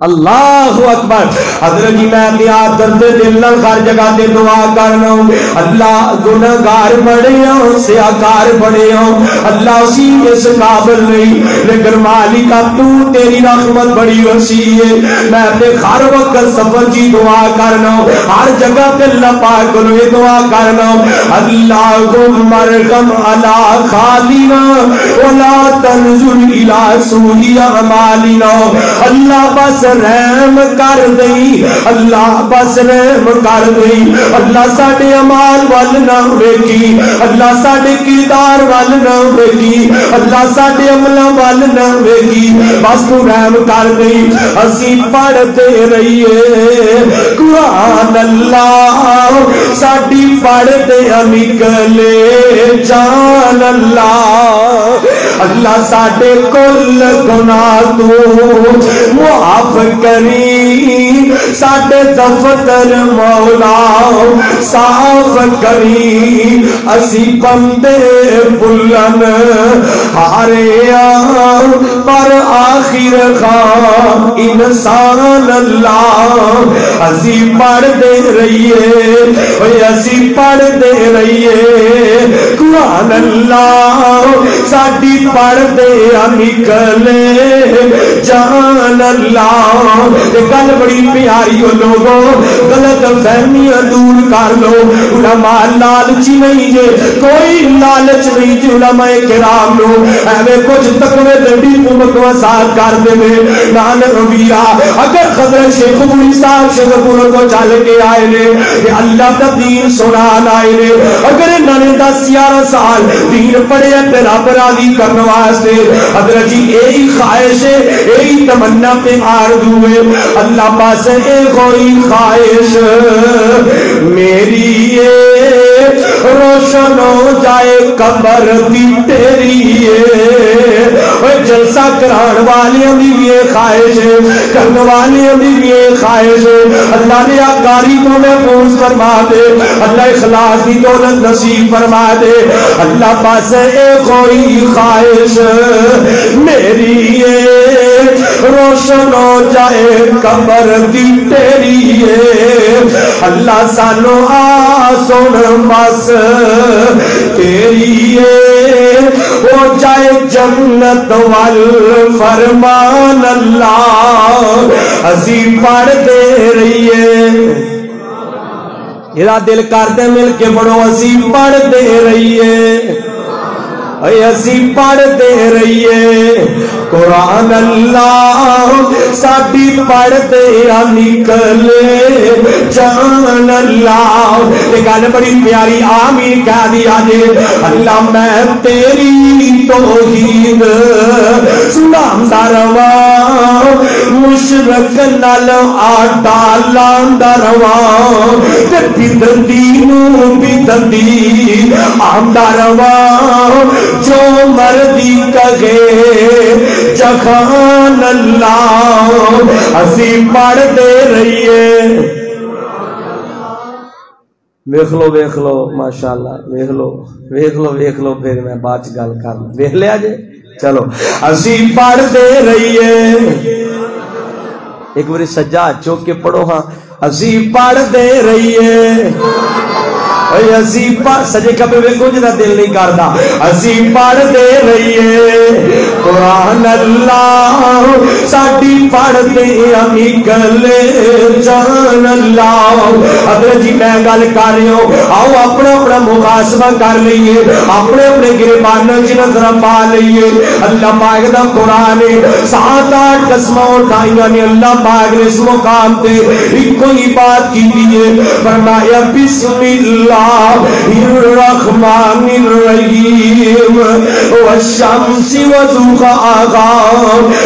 اللہ اکبر حضرت جی میں اپنی آپ درد دل نال ہر جگہ تے دعا کرنا ہوں۔ اللہ گناہگار بڑے ہوں سیاکار بڑے ہوں۔ اللہ اسی اس قابل نہیں۔ لیکن مالک اب تو تیری رحمت بڑی وسیع ہے۔ میں اپنے ہر وقت سفر جی دعا کرنا ہوں۔ ہر جگہ تے اللہ پاک کو یہ دعا کرنا ہوں۔ اللہ کو مرغم علی خالنا ولا تنظر الى سولی اعمالنا۔ اللہ بس رحم کر دئی اللہ بس رحم کر دئی اللہ ساڈے اعمال ول نہ ویکھی اللہ ساڈے کردار ول نہ ویکھی اللہ ساڈے عملاں ول نہ ویکھی بس تو رحم کر دئی اسی پڑھتے رہیے قرآن اللہ ساڈی پڑھتے نکلے جان اللہ اللہ ساڈے کل گناہ تو معاف کری ساڈے دفتر مولا صاف کری اسی بندے بلن ہارے پر آخر خام، انسان اللہ اسی پڑھ دے رہیے اوے اسی پڑھ دے رہیے، قرآن اللہ ساڈی پڑھ دے نکلے جان اللہ۔ یہ گل بڑی پیاری ہو لوگو۔ غلط فہمیاں دور کر لو۔ علماء لالچی نہیں جے کوئی لالچ نہیں جے علماء کرام لو۔ ایویں کچھ تقوی تے ڈیپو مکوا کر دے۔ میں نان ربیا اگر خضر شیخ پوری صاحب شیخ پور کو چل کے آئے نے کہ اللہ دا دین سنان آئے نے۔ اگر انہوں نے دس یارہ سال دین پڑھے تے رب راضی کرنے واسطے، حضرت جی یہی خواہش ہے یہی تمنا پہ آرزو ہے اللہ پاس اے کوئی خواہش۔ میری یہ روشن ہو جائے قبر دی تیری اے جلسہ کران والیاں دی بھی یہ خواہش ہے۔ کرنے والیاں دی بھی یہ خواہش ہے۔ اللہ نے آکاری کو محفوظ فرما دے۔ اللہ اخلاص دی دولت نصیب فرما دے۔ اللہ پاس اے کوئی خواہش۔ میری یہ روشن ہو جائے قبر دی تیری اللہ سانو آسن بس تیری ہو جائے جنت وال، فرمان اللہ۔ اسی پڑھ دے رہیے میرا دل کرتے مل کے بڑو اسی پڑھ دے رہیے اسی پڑھتے رہیے۔ قرآن اللہ ساڈی پڑھتے آ نکلے۔ جان اللہ۔ یہ گل بڑی پیاری آمین کہہ دیا جے اللہ میں تیری توحید۔ سناندا رواں مشرک نال آٹا لاندا رواں تے بدندی نو بدندی آمدا رواں جو مرضی کہے جخان اللہ اسی پڑھتے رہیے ویخ لو ویخ لو ماشاء اللہ ویخ لو ویخ لو ویخ لو، پھر میں بعد چ گل کر ویخ لیا جے چلو اسی پڑھتے رہیے ایک باری سجا چوک کے پڑھو ہاں اسی پڑھتے رہیے سجے کبے ویکھو جدا دل نہیں کردا اسی پڑھتے رہیے قرآن اللہ ساڈی پڑھتے نکلے جان اللہ حضرت جی میں گل کر رہی ہوں آؤ اپنا اپنا محاسبہ کر لئیے اپنے اپنے گربانوں کی نظر پا لئیے اللہ پاک دا قرآن سات آٹھ قسمہ اٹھائیاں نے اللہ پاک نے اس مقام تے ایک کوئی بات کی دیئے فرمایا بسم اللہ الرحمن الرحیم والشمس وزخاها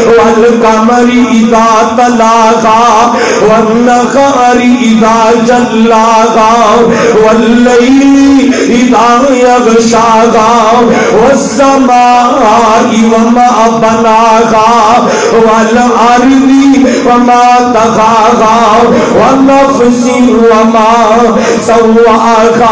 والقمر اذا تلاها والنهار اذا جلاها والليل اذا يغشاها والسماء وما بناها والارض وما طغاها ونفس وما سواها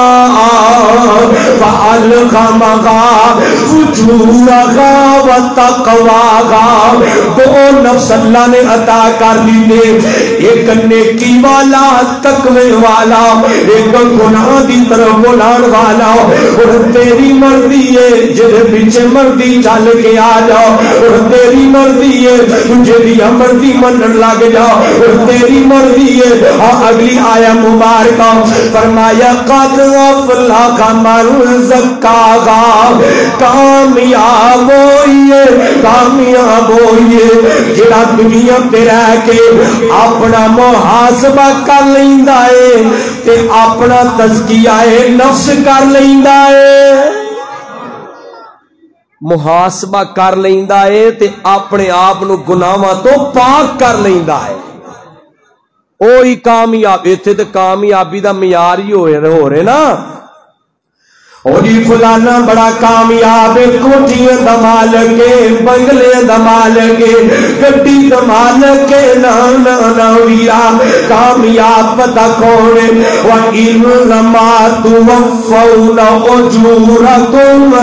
فالغمها فجورها وتقواها دو نفس اللہ نے عطا کر دیتے ایک نیکی والا، تقوی والا۔ ایک گناہ دی طرف بلان والا۔ اور تیری مرضی ہے جدے پیچھے مرضی چل کے آ جاؤ اور تیری مرضی ہے تجھے دیا مرضی منن لگ جاؤ اور تیری مرضی ہے ہاں اگلی آیا مبارکہ۔ فرمایا، قد افلاقہ افلاح من زکاہا کامیاب ہوئیے کامیاب ہوئیے۔ جڑا دنیا تے رہ کے اپنا محاسبہ کر لیندا ہے تے اپنا تزکیہ نفس کر لیندا ہے۔ محاسبہ کر لیندا ہے تے اپنے آپ نو گناہاں تو پاک کر لیندا ہے۔ اوہی کامیاب، ایتھے تے کامیابی دا معیار ہی ہوئے ہو رہے نا۔ او جی فلانا بڑا کامیاب کوٹھیاں دا مالک ہے بنگلے دا مالک گڈی دا مالک نا نا نا ویرا کامیاب پتہ کون وَإِنَّمَا تُوَفَّوْنَ أُجُورَكُمْ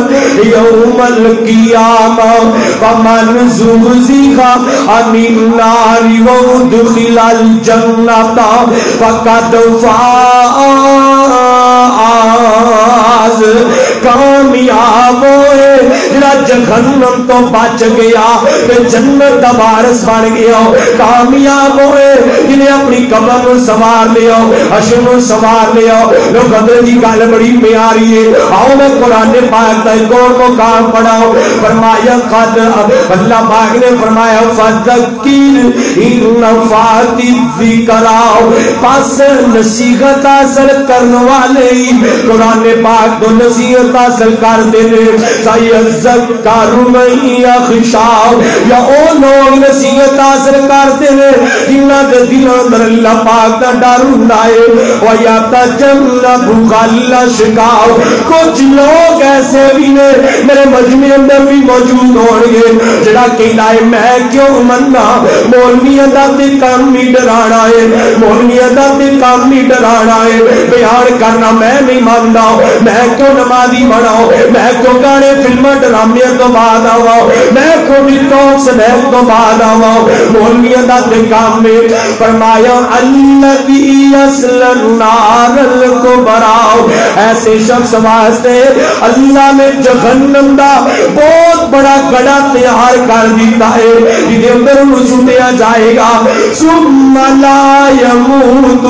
يَوْمَ الْقِيَامَةِ فَمَنْ زُحْزِحَ عَنِ النَّارِ وَأُدْخِلَ الْجَنَّةَ فَقَدْ فَازَ আজ کامیاب ہوئے۔ جڑا جہنم تو بچ گیا۔ تے جنت دا وارث بن گیا کامیاب ہوئے۔ جنہیں اپنی قبر نو سوار لیا حشر نو سوار لیا لوگ اندر دی گل بڑی پیاری ہے۔ آؤ میں قرآن پاک دا ایک اور مقام پڑھاؤ فرمایا، قد اللہ پاک نے فرمایا، فذکر ان نفاتی ذکراؤ پس نصیحت حاصل کرنے والے قرآن پاک تو نصیحت حاصل کر دے سیذکر من یخشا یا او لوگ نصیحت حاصل کر دے جنہ دے دلوں اندر اللہ پاک دا ڈر ہوندا ہے و یا تجنب الاشقا کچھ لوگ ایسے بھی نے میرے مجمع اندر بھی موجود ہون گے جڑا کہندا ہے میں کیوں مننا مولوی دا تے کام ہی ڈرانا ہے مولوی دا تے کام ہی ڈرانا ہے بیان کرنا میں نہیں ماندا میں کیوں نمازی بناؤ۔ میں کیوں گانے فلم ڈرامے تو بعد آوا میں کیوں بھی ٹاک تو بعد آوا مولوی دا تے کام میں فرمایا، الذی اصل النار الکبرا ایسے شخص واسطے اللہ نے جہنم دا بہت بڑا گڑا تیار کر دیتا ہے، جدے اندر انہوں سنیا جائے گا۔ ثم لا يموت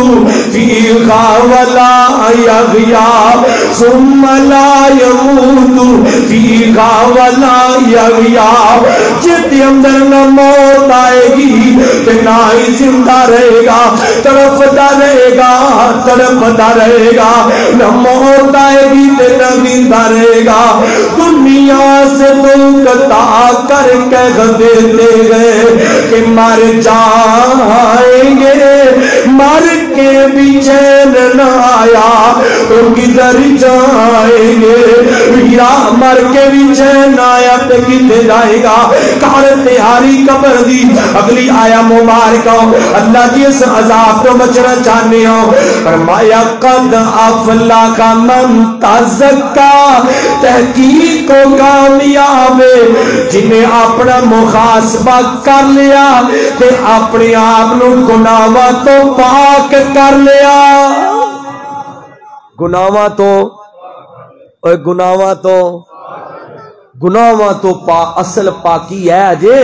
فیہا ولا یغیا۔ ثم لا يموت فيها ولا يحيا جس اندر نہ موت موت آئے گی تے نہ ہی زندہ رہے گا تڑپتا رہے گا تڑپتا رہے گا۔ نہ موت آئے گی تے نہ زندہ رہے گا۔ دنیا سے تو قطع کر کے دیتے گئے کہ مر جائیں گے۔ مر کے بھی چین نہ آیا، تو کدھر جائیں گے؟ ویرا مر کے بھی چین آیا، تو کدھر جائے گا؟ کار تیاری قبر دی اگلی آیا مبارکہ اللہ جی اس عذاب تو بچنا چاہنے ہو۔ فرمایا، قد افلا کا من تزکا، تحقیق کو کامیاب، جنہیں اپنا محاسبہ کر لیا، تے اپنے آپ نو گناہاں تو پاک کر لیا۔ گناواں تو اوے گناواں تو گناواں تو پا، اصل پاکی ہے اجے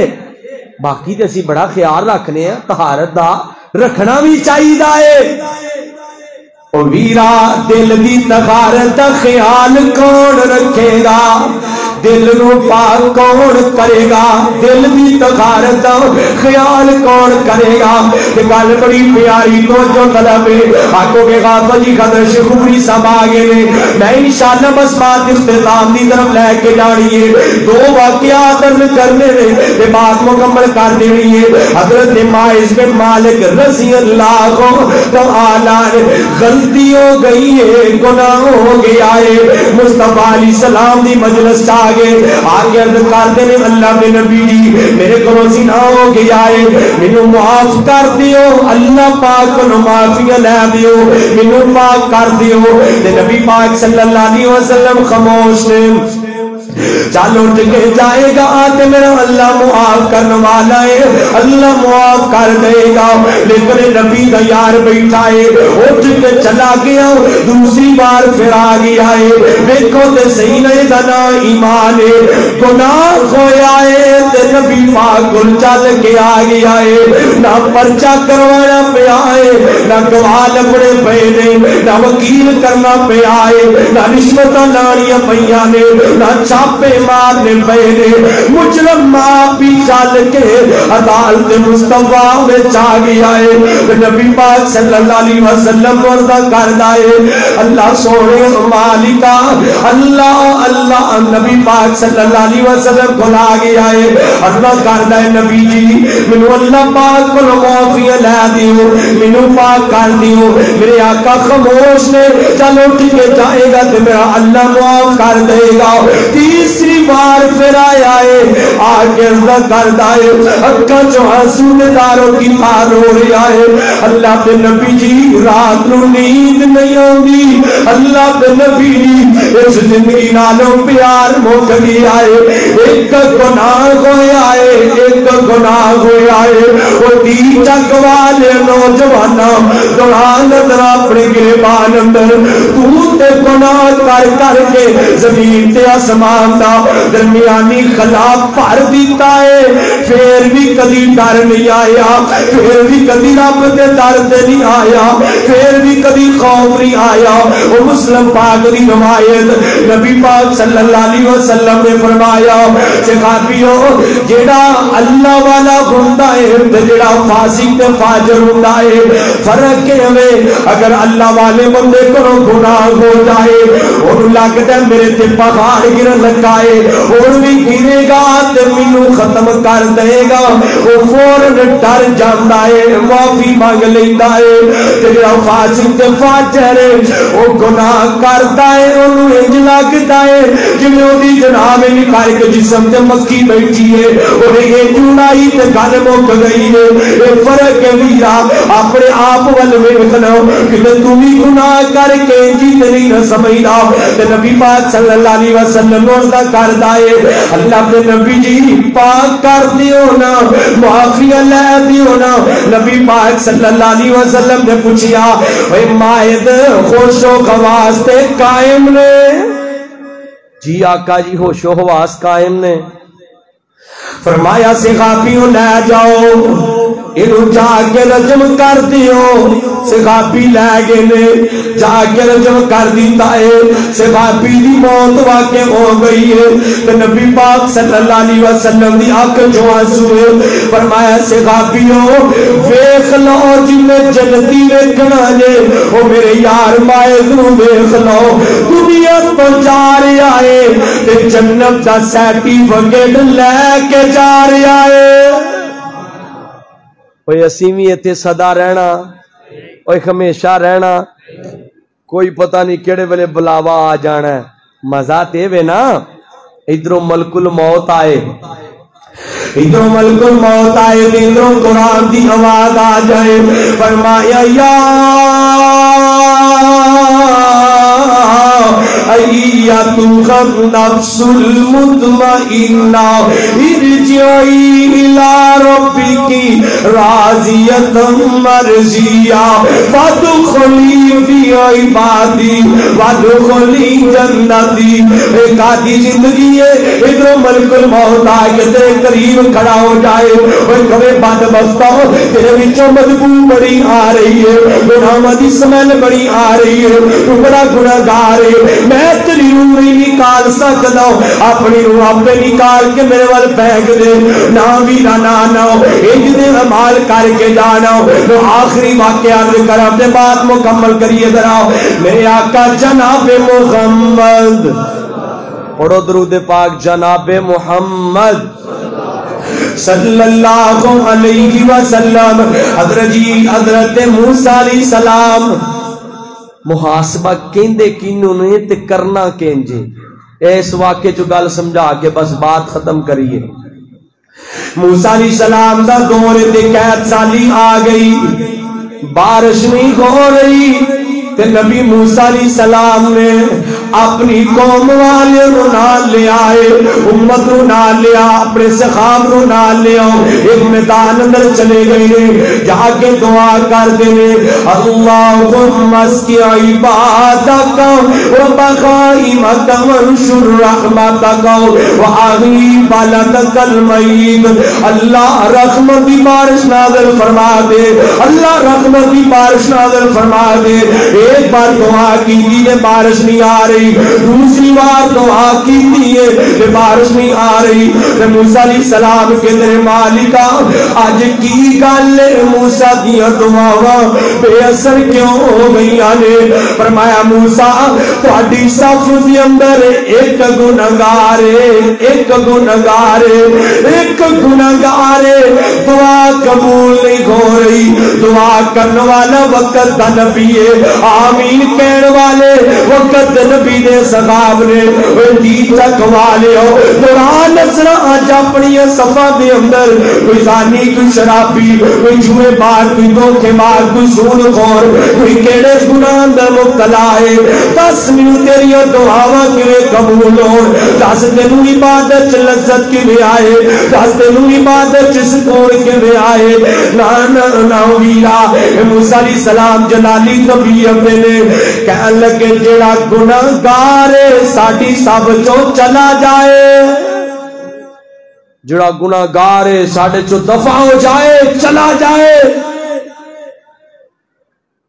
باقی تے اسی بڑا خیال رکھنے ہیں، طہارت دا رکھنا بھی چاہیے او ویرا دل دی طہارت دا خیال کون رکھے گا؟ دل نو پاک کون کرے گا؟ دل دی طہارت خیال کون کرے گا؟ تے گل بڑی پیاری تو جو طلب ہے۔ آکو کے غافہ جی قدر شکوری سب آگے نے میں انشاءاللہ بس بات اختتام دی طرف لے کے جانی ہے۔ دو واقعات درد کرنے نے یہ بات مکمل کر دینی ہے۔ حضرت مائز بن مالک رضی اللہ کو تعالیٰ نے غلطی ہو گئی ہے، گناہ ہو گیا ہے۔ مصطفیٰ علیہ السلام دی مجلس چاہ گئے آگے عرض کرتے نے اللہ کے نبی جی میرے کو زنا ہو گیا ہے مینوں معاف کر دیو، اللہ پاک کو معافی لے دیو، مینوں پاک کر دیو۔ تے نبی پاک صلی اللہ علیہ وسلم خاموش نے چل اٹھ کے جائے گا تے میرا اللہ معاف کرنے والا ہے۔ اللہ معاف کر دے گا۔ لیکن نبی دا یار بیٹھا ہے۔ اٹھ کے چلا گیا۔ دوسری بار پھر آ گیا ہے۔ دیکھو تے صحیح نہیں دنا ایمان ہے۔ گناہ ہویا ہے تے نبی پاک گل چل کے آ گیا ہے۔ نہ پرچا کروانا پیا ہے، نہ گواہ لگڑے پے نے، نہ وکیل کرنا پیا ہے۔ نہ رشوت لانیاں پیا نے، نہ چھاپے مارنے پے نے مجرم ماں بھی چل کے عدالت مصطفیٰ میں چا گیا ہے نبی پاک صلی اللہ علیہ وسلم وردہ کردہ ہے اللہ سوڑے مالکہ، اللہ اللہ، نبی پاک صلی اللہ علیہ وسلم کو لا گیا ہے اللہ کردہ ہے نبی جی منو اللہ پاک کو معافی لے دیو منو پاک کر دیو۔ میرے آقا خاموش نے چلو ٹھیک جائے گا تو میرا اللہ معاف کر دے گا۔ تیر تیسری بار پھر آیا ہے آگے اللہ کردہ ہے اکا جو حسود داروں کی مار ہو رہا ہے۔ اللہ پہ نبی جی رات نو نیند نہیں ہوگی اللہ پہ نبی جی اس زندگی نالوں پیار موک گیا ہے ایک گناہ ہویا ہے، ایک گناہ ہویا ہے۔ وہ دی چک والے نوجوانا دوران اندر اپنے گربان اندر۔ تو تے گناہ کر کر کے زمین تے آسمان دا درمیانی خلاف پھر دیتا ہے۔ پھر بھی کدی ڈر نہیں آیا، پھر بھی کدی رب دے در تے نہیں آیا، پھر بھی کدی خوف نہیں آیا۔ وہ مسلم پاک دی روایت نبی پاک صلی اللہ علیہ وسلم نے فرمایا صحابیو جیڑا اللہ والا ہوندا ہے، تے جیڑا فاسق تے فاجر ہوندا ہے، فرق کے ہمیں اگر اللہ والے بندے کو گناہ ہو جائے اور لگتا ہے میرے تے پہاڑ گرن لگا ہے اور بھی گرے گا تے مینوں ختم کر دے گا۔ وہ فورن ڈر جاندا ہے، معافی مانگ لیندا ہے۔ تے جڑا فاسق تے فاجر ہے، وہ گناہ کردا ہے اونوں انج لگدا ہے۔ جویں اودی جناب نہیں کر کے جسم تے مکھی بیٹھی ہے اور یہ جڑائی تے گل مک گئی ہے۔ یہ فرق ہے ویرا اپنے آپ ول ویکھنا کہ تو بھی گناہ کر کے جی نہیں نہ سمجھدا تے نبی پاک صلی اللہ علیہ وسلم وردا کردا ہے اللہ دے نبی جی پاک کر دیو نا، معافی لے دیو نا۔ نبی پاک صلی اللہ علیہ وسلم نے پوچھیا، اے مائد خوش و خواس تے قائم نے۔ جی آقا جی ہوش و حواس قائم نے۔ فرمایا سے غافیوں لے جاؤ۔ انہوں جا کے رجم کر دیو لے نے جا کے رجم کر دیتا ہے دی موت واقع ہو گئی ہے نبی پاک صلی اللہ علیہ وسلم دی فرمایا جن جنتی او میرے یار مائے لو دنیا پہنچا رہا ہے جنت دا سیٹی لے کے جا رہا ہے اوہ اسی بھی صدا رہنا اوہ ہمیشہ رہنا کوئی پتہ نہیں کیڑے ویلے بلاوا آ جانا ہے مزہ تے وے نا ادھروں ملک الموت آئے ادھروں ملک الموت آئے ادھروں قرآن دی آواز آ جائے فرمایا یا الحیات النفس المطمئنہ، ارجعی الى ربکی راضیتا مرضیہ۔ فدخلی فی عبادی، وادخلی جنتی۔ ایک آدھی زندگی ہے ادھر ملک الموت آئے تیرے قریب کھڑا ہو جائے۔ اور کبھی بند بستا ہو، تیرے وچوں مدبو بڑی آ رہی ہے۔ بنا مدی سمیل بڑی آ رہی ہے۔ تو بڑا گناہ گا رہے میں بیت تیری روح نکال سکتا ہوں اپنی روح پہ نکال کے میرے وال پہنگ دے نہ میرا نا نہ ایک دے مال کر کے جانا وہ آخری واقعہ عرض کر اپنے بات مکمل کریے ذرا میرے آقا جناب محمد پڑھو درود پاک جناب محمد صلی اللہ علیہ وسلم حضرت جی حضرت موسیٰ علیہ السلام محاسبہ کیندے کینوں نے تے کرنا کینجے ایس واقعے جو گل سمجھا کے بس بات ختم کریے موسیٰ علیہ السلام دا دور تے قید سالی آگئی بارش نہیں ہو رہی تے نبی موسیٰ علیہ السلام نے اپنی قوم والے رو نہ لے آئے، امت رو نہ لے آ، اپنے سخاب رو نہ لے آ ایک میدان اندر چلے گئے نے جا کے دعا کر دے نے اللہم اسکی عبادک و بخائی بخائمک ونشر رحمتک و آغی بلدک المید اللہ رحمتی بارش نازل فرما دے، اللہ رحمتی بارش نازل فرما دے۔ ایک بار دعا کی جی، نے بارش نہیں آ رہی گئی دوسری بار دعا کی دیئے کہ بارش نہیں آ رہی۔ کہ موسیٰ علیہ السلام کے دے مالکہ، آج کی گالے موسیٰ دیا دعا بے اثر کیوں ہو گئی آنے؟ فرمایا، موسیٰ تو آڈی صف دی اندر ایک گنگارے ایک گنگارے ایک گنگارے دعا قبول نہیں گھو رہی۔ دعا کرنوالا وقت دا نبی آمین کہنوالے وقت نبی نبید دے نے اے دین تک والے ہو قرآن نظر آج اپنی صفحہ دے اندر، کوئی زانی، کوئی شرابی، کوئی جوئے بار، کوئی دوکھے بار کوئی سون خور کوئی کیڑے گناہ اندر مقتلا ہے۔ دس منو تیری اور دعاوہ کیوئے قبول ہو۔ دس تینو عبادت چ لذت کیوے آئے۔ دس تینو عبادت چ سکون کیوے آئے۔ نا نا نا، ویرا، موسی علیہ السلام جلالی نبی اپنے نے کہہ لگے، جیڑا گناہ گناہگار ساڈی سب چو چلا جائے جڑا گناہگار ساڈے چو دفع ہو جائے چلا جائے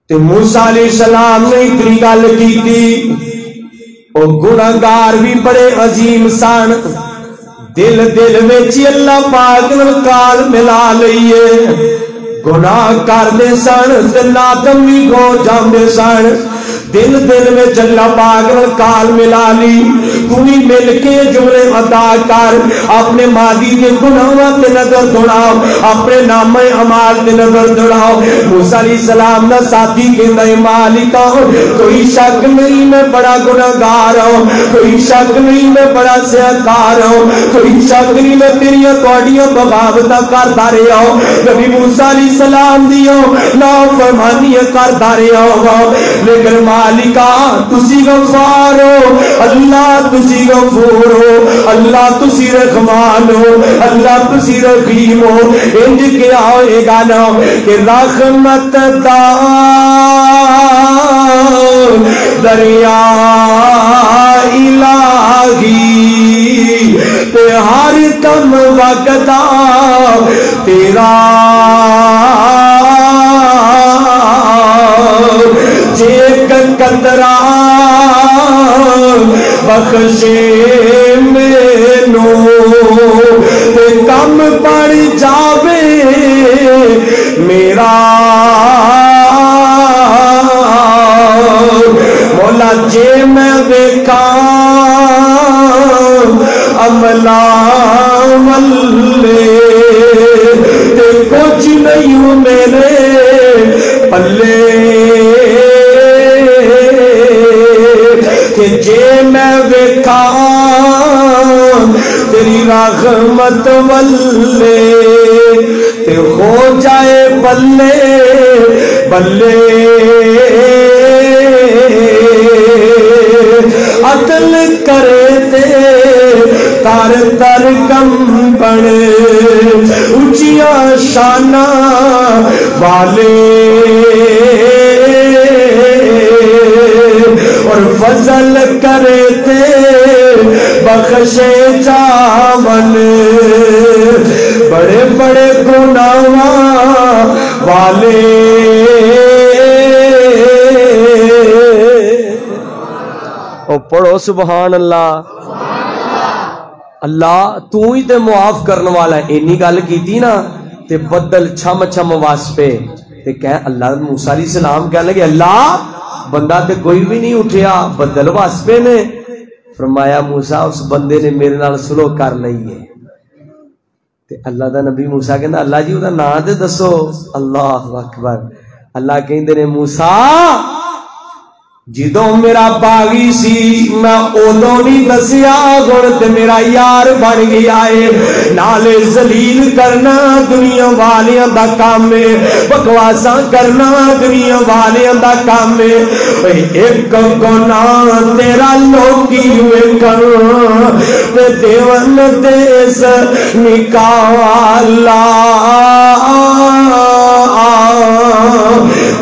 تے موسیٰ علیہ السلام نے اتنی گل کی تھی او گناہگار بھی بڑے عظیم سان دل دل وچ اللہ پاک نرکال ملا لئیے گناہ کردے سان دل نادم بھی ہو جاندے سان دن دن میں جلا پاگل کال ملا لی۔ تو ہی مل کے جمعے عطا کر۔ اپنے مادی کے گناہوں کے نظر دھڑاؤ اپنے نامے عمال کے نظر دھڑاؤ موسیٰ علیہ السلام نہ ساتھی کے نئے مالکہ مالکا کوئی شک نہیں میں بڑا گناہ گنہگار ہوں کوئی شک نہیں میں بڑا سیاکار ہوں کوئی شک نہیں میں تیری تواڈیاں بغاوتاں کردا رہیا ہوں نبی موسیٰ علیہ السلام دیو نا فرمانیاں کردا رہیا ہوں لیکن ماں مالکہ، تسی غفار ہو، اللہ تسی غفور ہو، اللہ تسی رحمان ہو، اللہ تسی رحیم ہو۔ انج کے آئے گا نا کہ رحمت دا دریا الہی تے ہر دم وقتا تیرا کترا بخشے بلے تے ہو جائے بلے بلے۔ عطل کرے تے تار تر کم بڑے اچیاں شانہ والے۔ اور فضل کرے تے بخشے چاول۔ بڑے بڑے گناواں والے۔ او پڑھو سبحان اللہ۔ اللہ تو ہی تے معاف کرنے والا ہے۔ اینی گل کیتی نا تے بدل چھم چھم واسپے تے کہہ اللہ موسیٰ علیہ السلام کہنے لگے، اللہ، بندہ تے کوئی بھی نہیں اٹھیا، بدل واسپے نے۔ فرمایا موسا اس بندے نے میرے نال سلو کر لئی ہے۔ تے اللہ دا نبی موسا کہنا اللہ جی وہ نا دے دسو۔ اللہ اکبر۔ اللہ کہندے نے، موسیٰ! جدوں میرا باغی سی، میں ادوں نہیں دسیا گڑ تے میرا یار بن گیا ہے نالے ذلیل کرنا دنیا والیاں دا کام ہے بکواساں کرنا دنیا والیاں دا کام ہے اوے ایک گناہ تیرا لوکی ہوئے کر تے دیون دیس نکاح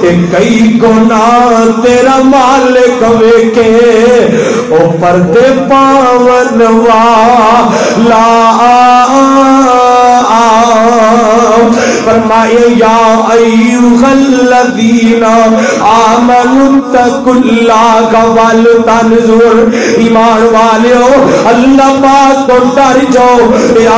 تے کئی گنا تیرا مالک وے کے او پردے پاون وا لا آ فرمائے، یا ایوہ الذین آمنوا، اتقوا اللہ وال تنظر۔ ایمان والیو اللہ پاک کو ڈر جاؤ۔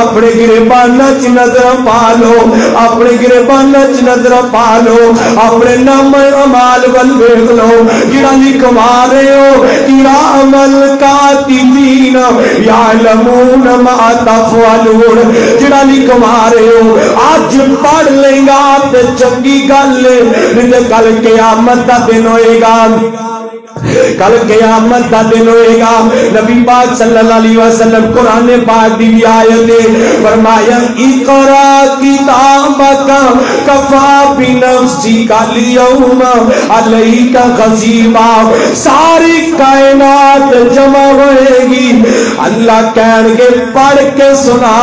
اپنے گربان چ نظر پالو۔ اپنے گربان چ نظر پالو۔ اپنے نام امال ول ویکھ لو۔ جڑا لکھوا رہے ہو تیرا عمل کا کاتبین۔ یعلمون ما تفعلون۔ جڑا لکھوا رہے ہو اج پڑھ لیں گا تے چنگی گل نہیں کل قیامت دا دن ہوئے گا۔ کل قیامت دا دن ہوئے گا۔ نبی پاک صلی اللہ علیہ وسلم قرآن پاک دی بھی آیت ہے۔ فرمایا، اقرا کتابک، کفا بنفسی کا لیوم علیکا غزیبا ساری کائنات جمع ہوئے گی۔ اللہ کہن گے، پڑھ کے سنا۔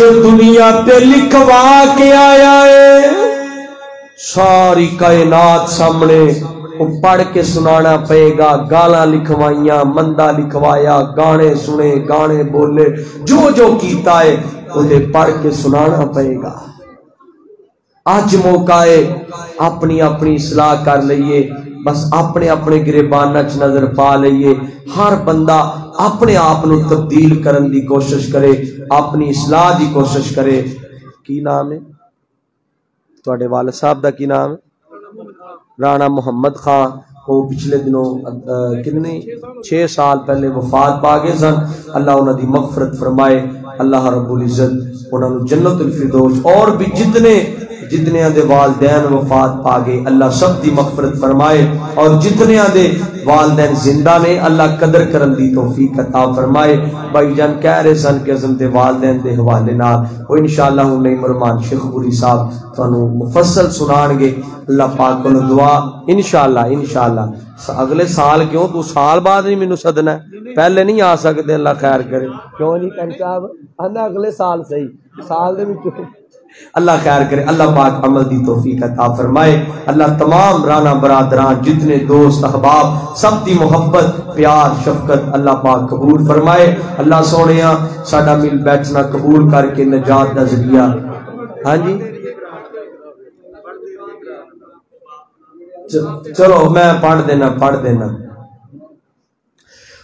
جو دنیا تے لکھوا کے آیا ہے، ساری کائنات سامنے پڑھ کے سنانا پئے گا، گالاں لکھوائیاں مندہ لکھوایا، گانے سنے، گانے بولے، جو جو کیتا ہے، انہیں پڑھ کے سنانا پئے گا۔ آج موقع ہے، اپنی اپنی اصلاح کر لئیے۔ بس اپنے اپنے گریبانہ چ نظر پا لئیے۔ ہر بندہ اپنے آپ نو تبدیل کرن دی کوشش کرے، اپنی اصلاح دی کوشش کرے۔ کی نام ہے؟ تواڈے والد صاحب دا کی نام ہے؟ رانا محمد خان۔ وہ پچھلے دنوں کتنے؟ چھ سال پہلے وفات پا گئے سن۔ اللہ انہاں دی مغفرت فرمائے۔ اللہ رب العزت انہاں نو جنت الفردوس اور بھی جتنے جتنے دے والدین وفات پا گئے، اللہ سب دی مغفرت فرمائے، اور جتنے دے والدین زندہ نے، اللہ قدر کرن دی توفیق عطا فرمائے۔ بھائی جان، کہہ رہے سن کہ ازم دے والدین دے حوالے نال، وہ انشاءاللہ ہن نہیں مرمان شیخ پوری صاحب تانوں مفصل سنان گے۔ اللہ پاک کو دعا، انشاءاللہ انشاءاللہ۔ اگلے سال کیوں؟ تو سال بعد نہیں مینوں سدنا ہے۔ پہلے نہیں آ سکتے، اللہ خیر کرے۔ کیوں نہیں کر صاحب؟ اگلے سال صحیح۔ سال دے وچ اللہ خیر کرے، اللہ پاک عمل دی توفیق عطا فرمائے۔ اللہ تمام رانا برادران، جتنے دوست، احباب، سب دی محبت، پیار، شفقت اللہ پاک قبول فرمائے۔ اللہ سونیا، ساڈا مل بیٹھنا قبول کر کے نجات دا ذریعہ۔ ہاں جی؟ چلو، میں پڑھ دینا پڑھ دینا۔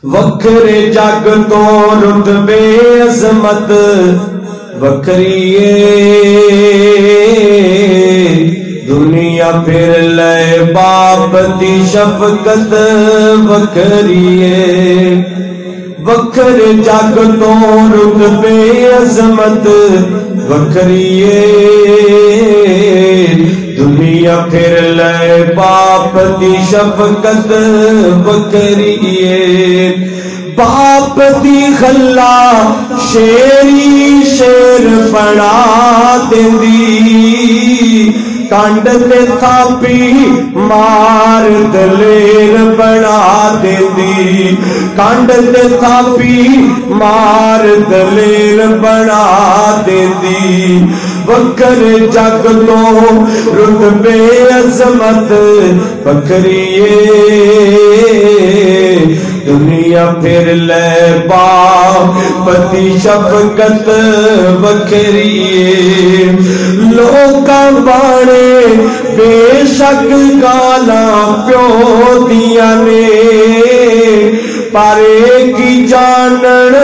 وکھرے جگ تو رتبے عظمت۔ وکھریے دنیا پھر لے باپ دی شفقت وکھریے وکھر جگ تو رتبے عظمت وکھریے دنیا پھر لے باپ دی شفقت وکھریے باپ دی خلا شیری شیر بنا دیندی کانڈ تے تھاپی مار دلیر بنا دیندی کانڈ تے تھاپی مار دلیر بنا دیندی وکر جگ تو رتبے عظمت بکریے۔ دنیا پھر لے با، پتی شفقت بکریے لوکا بانے بے شک گالا پیو دیا نے۔ پارے کی جانن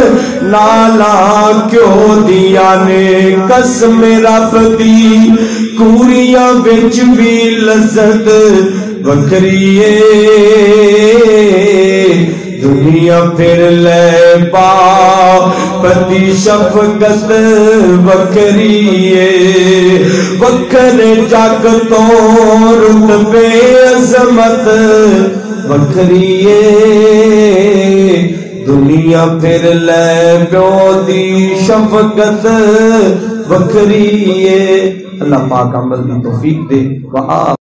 نالا کیوں دیا نے۔ قسم رب دی، کوریاں وچ بھی لذت وکریے دنیا پھر لے پا۔ پتی شفقت وکریے وکر جگ تو رتبے عظمت وکریے دنیا پھر لے پیو دی شفقت وکریے اللہ پاک عمل دی توفیق دے۔ وآ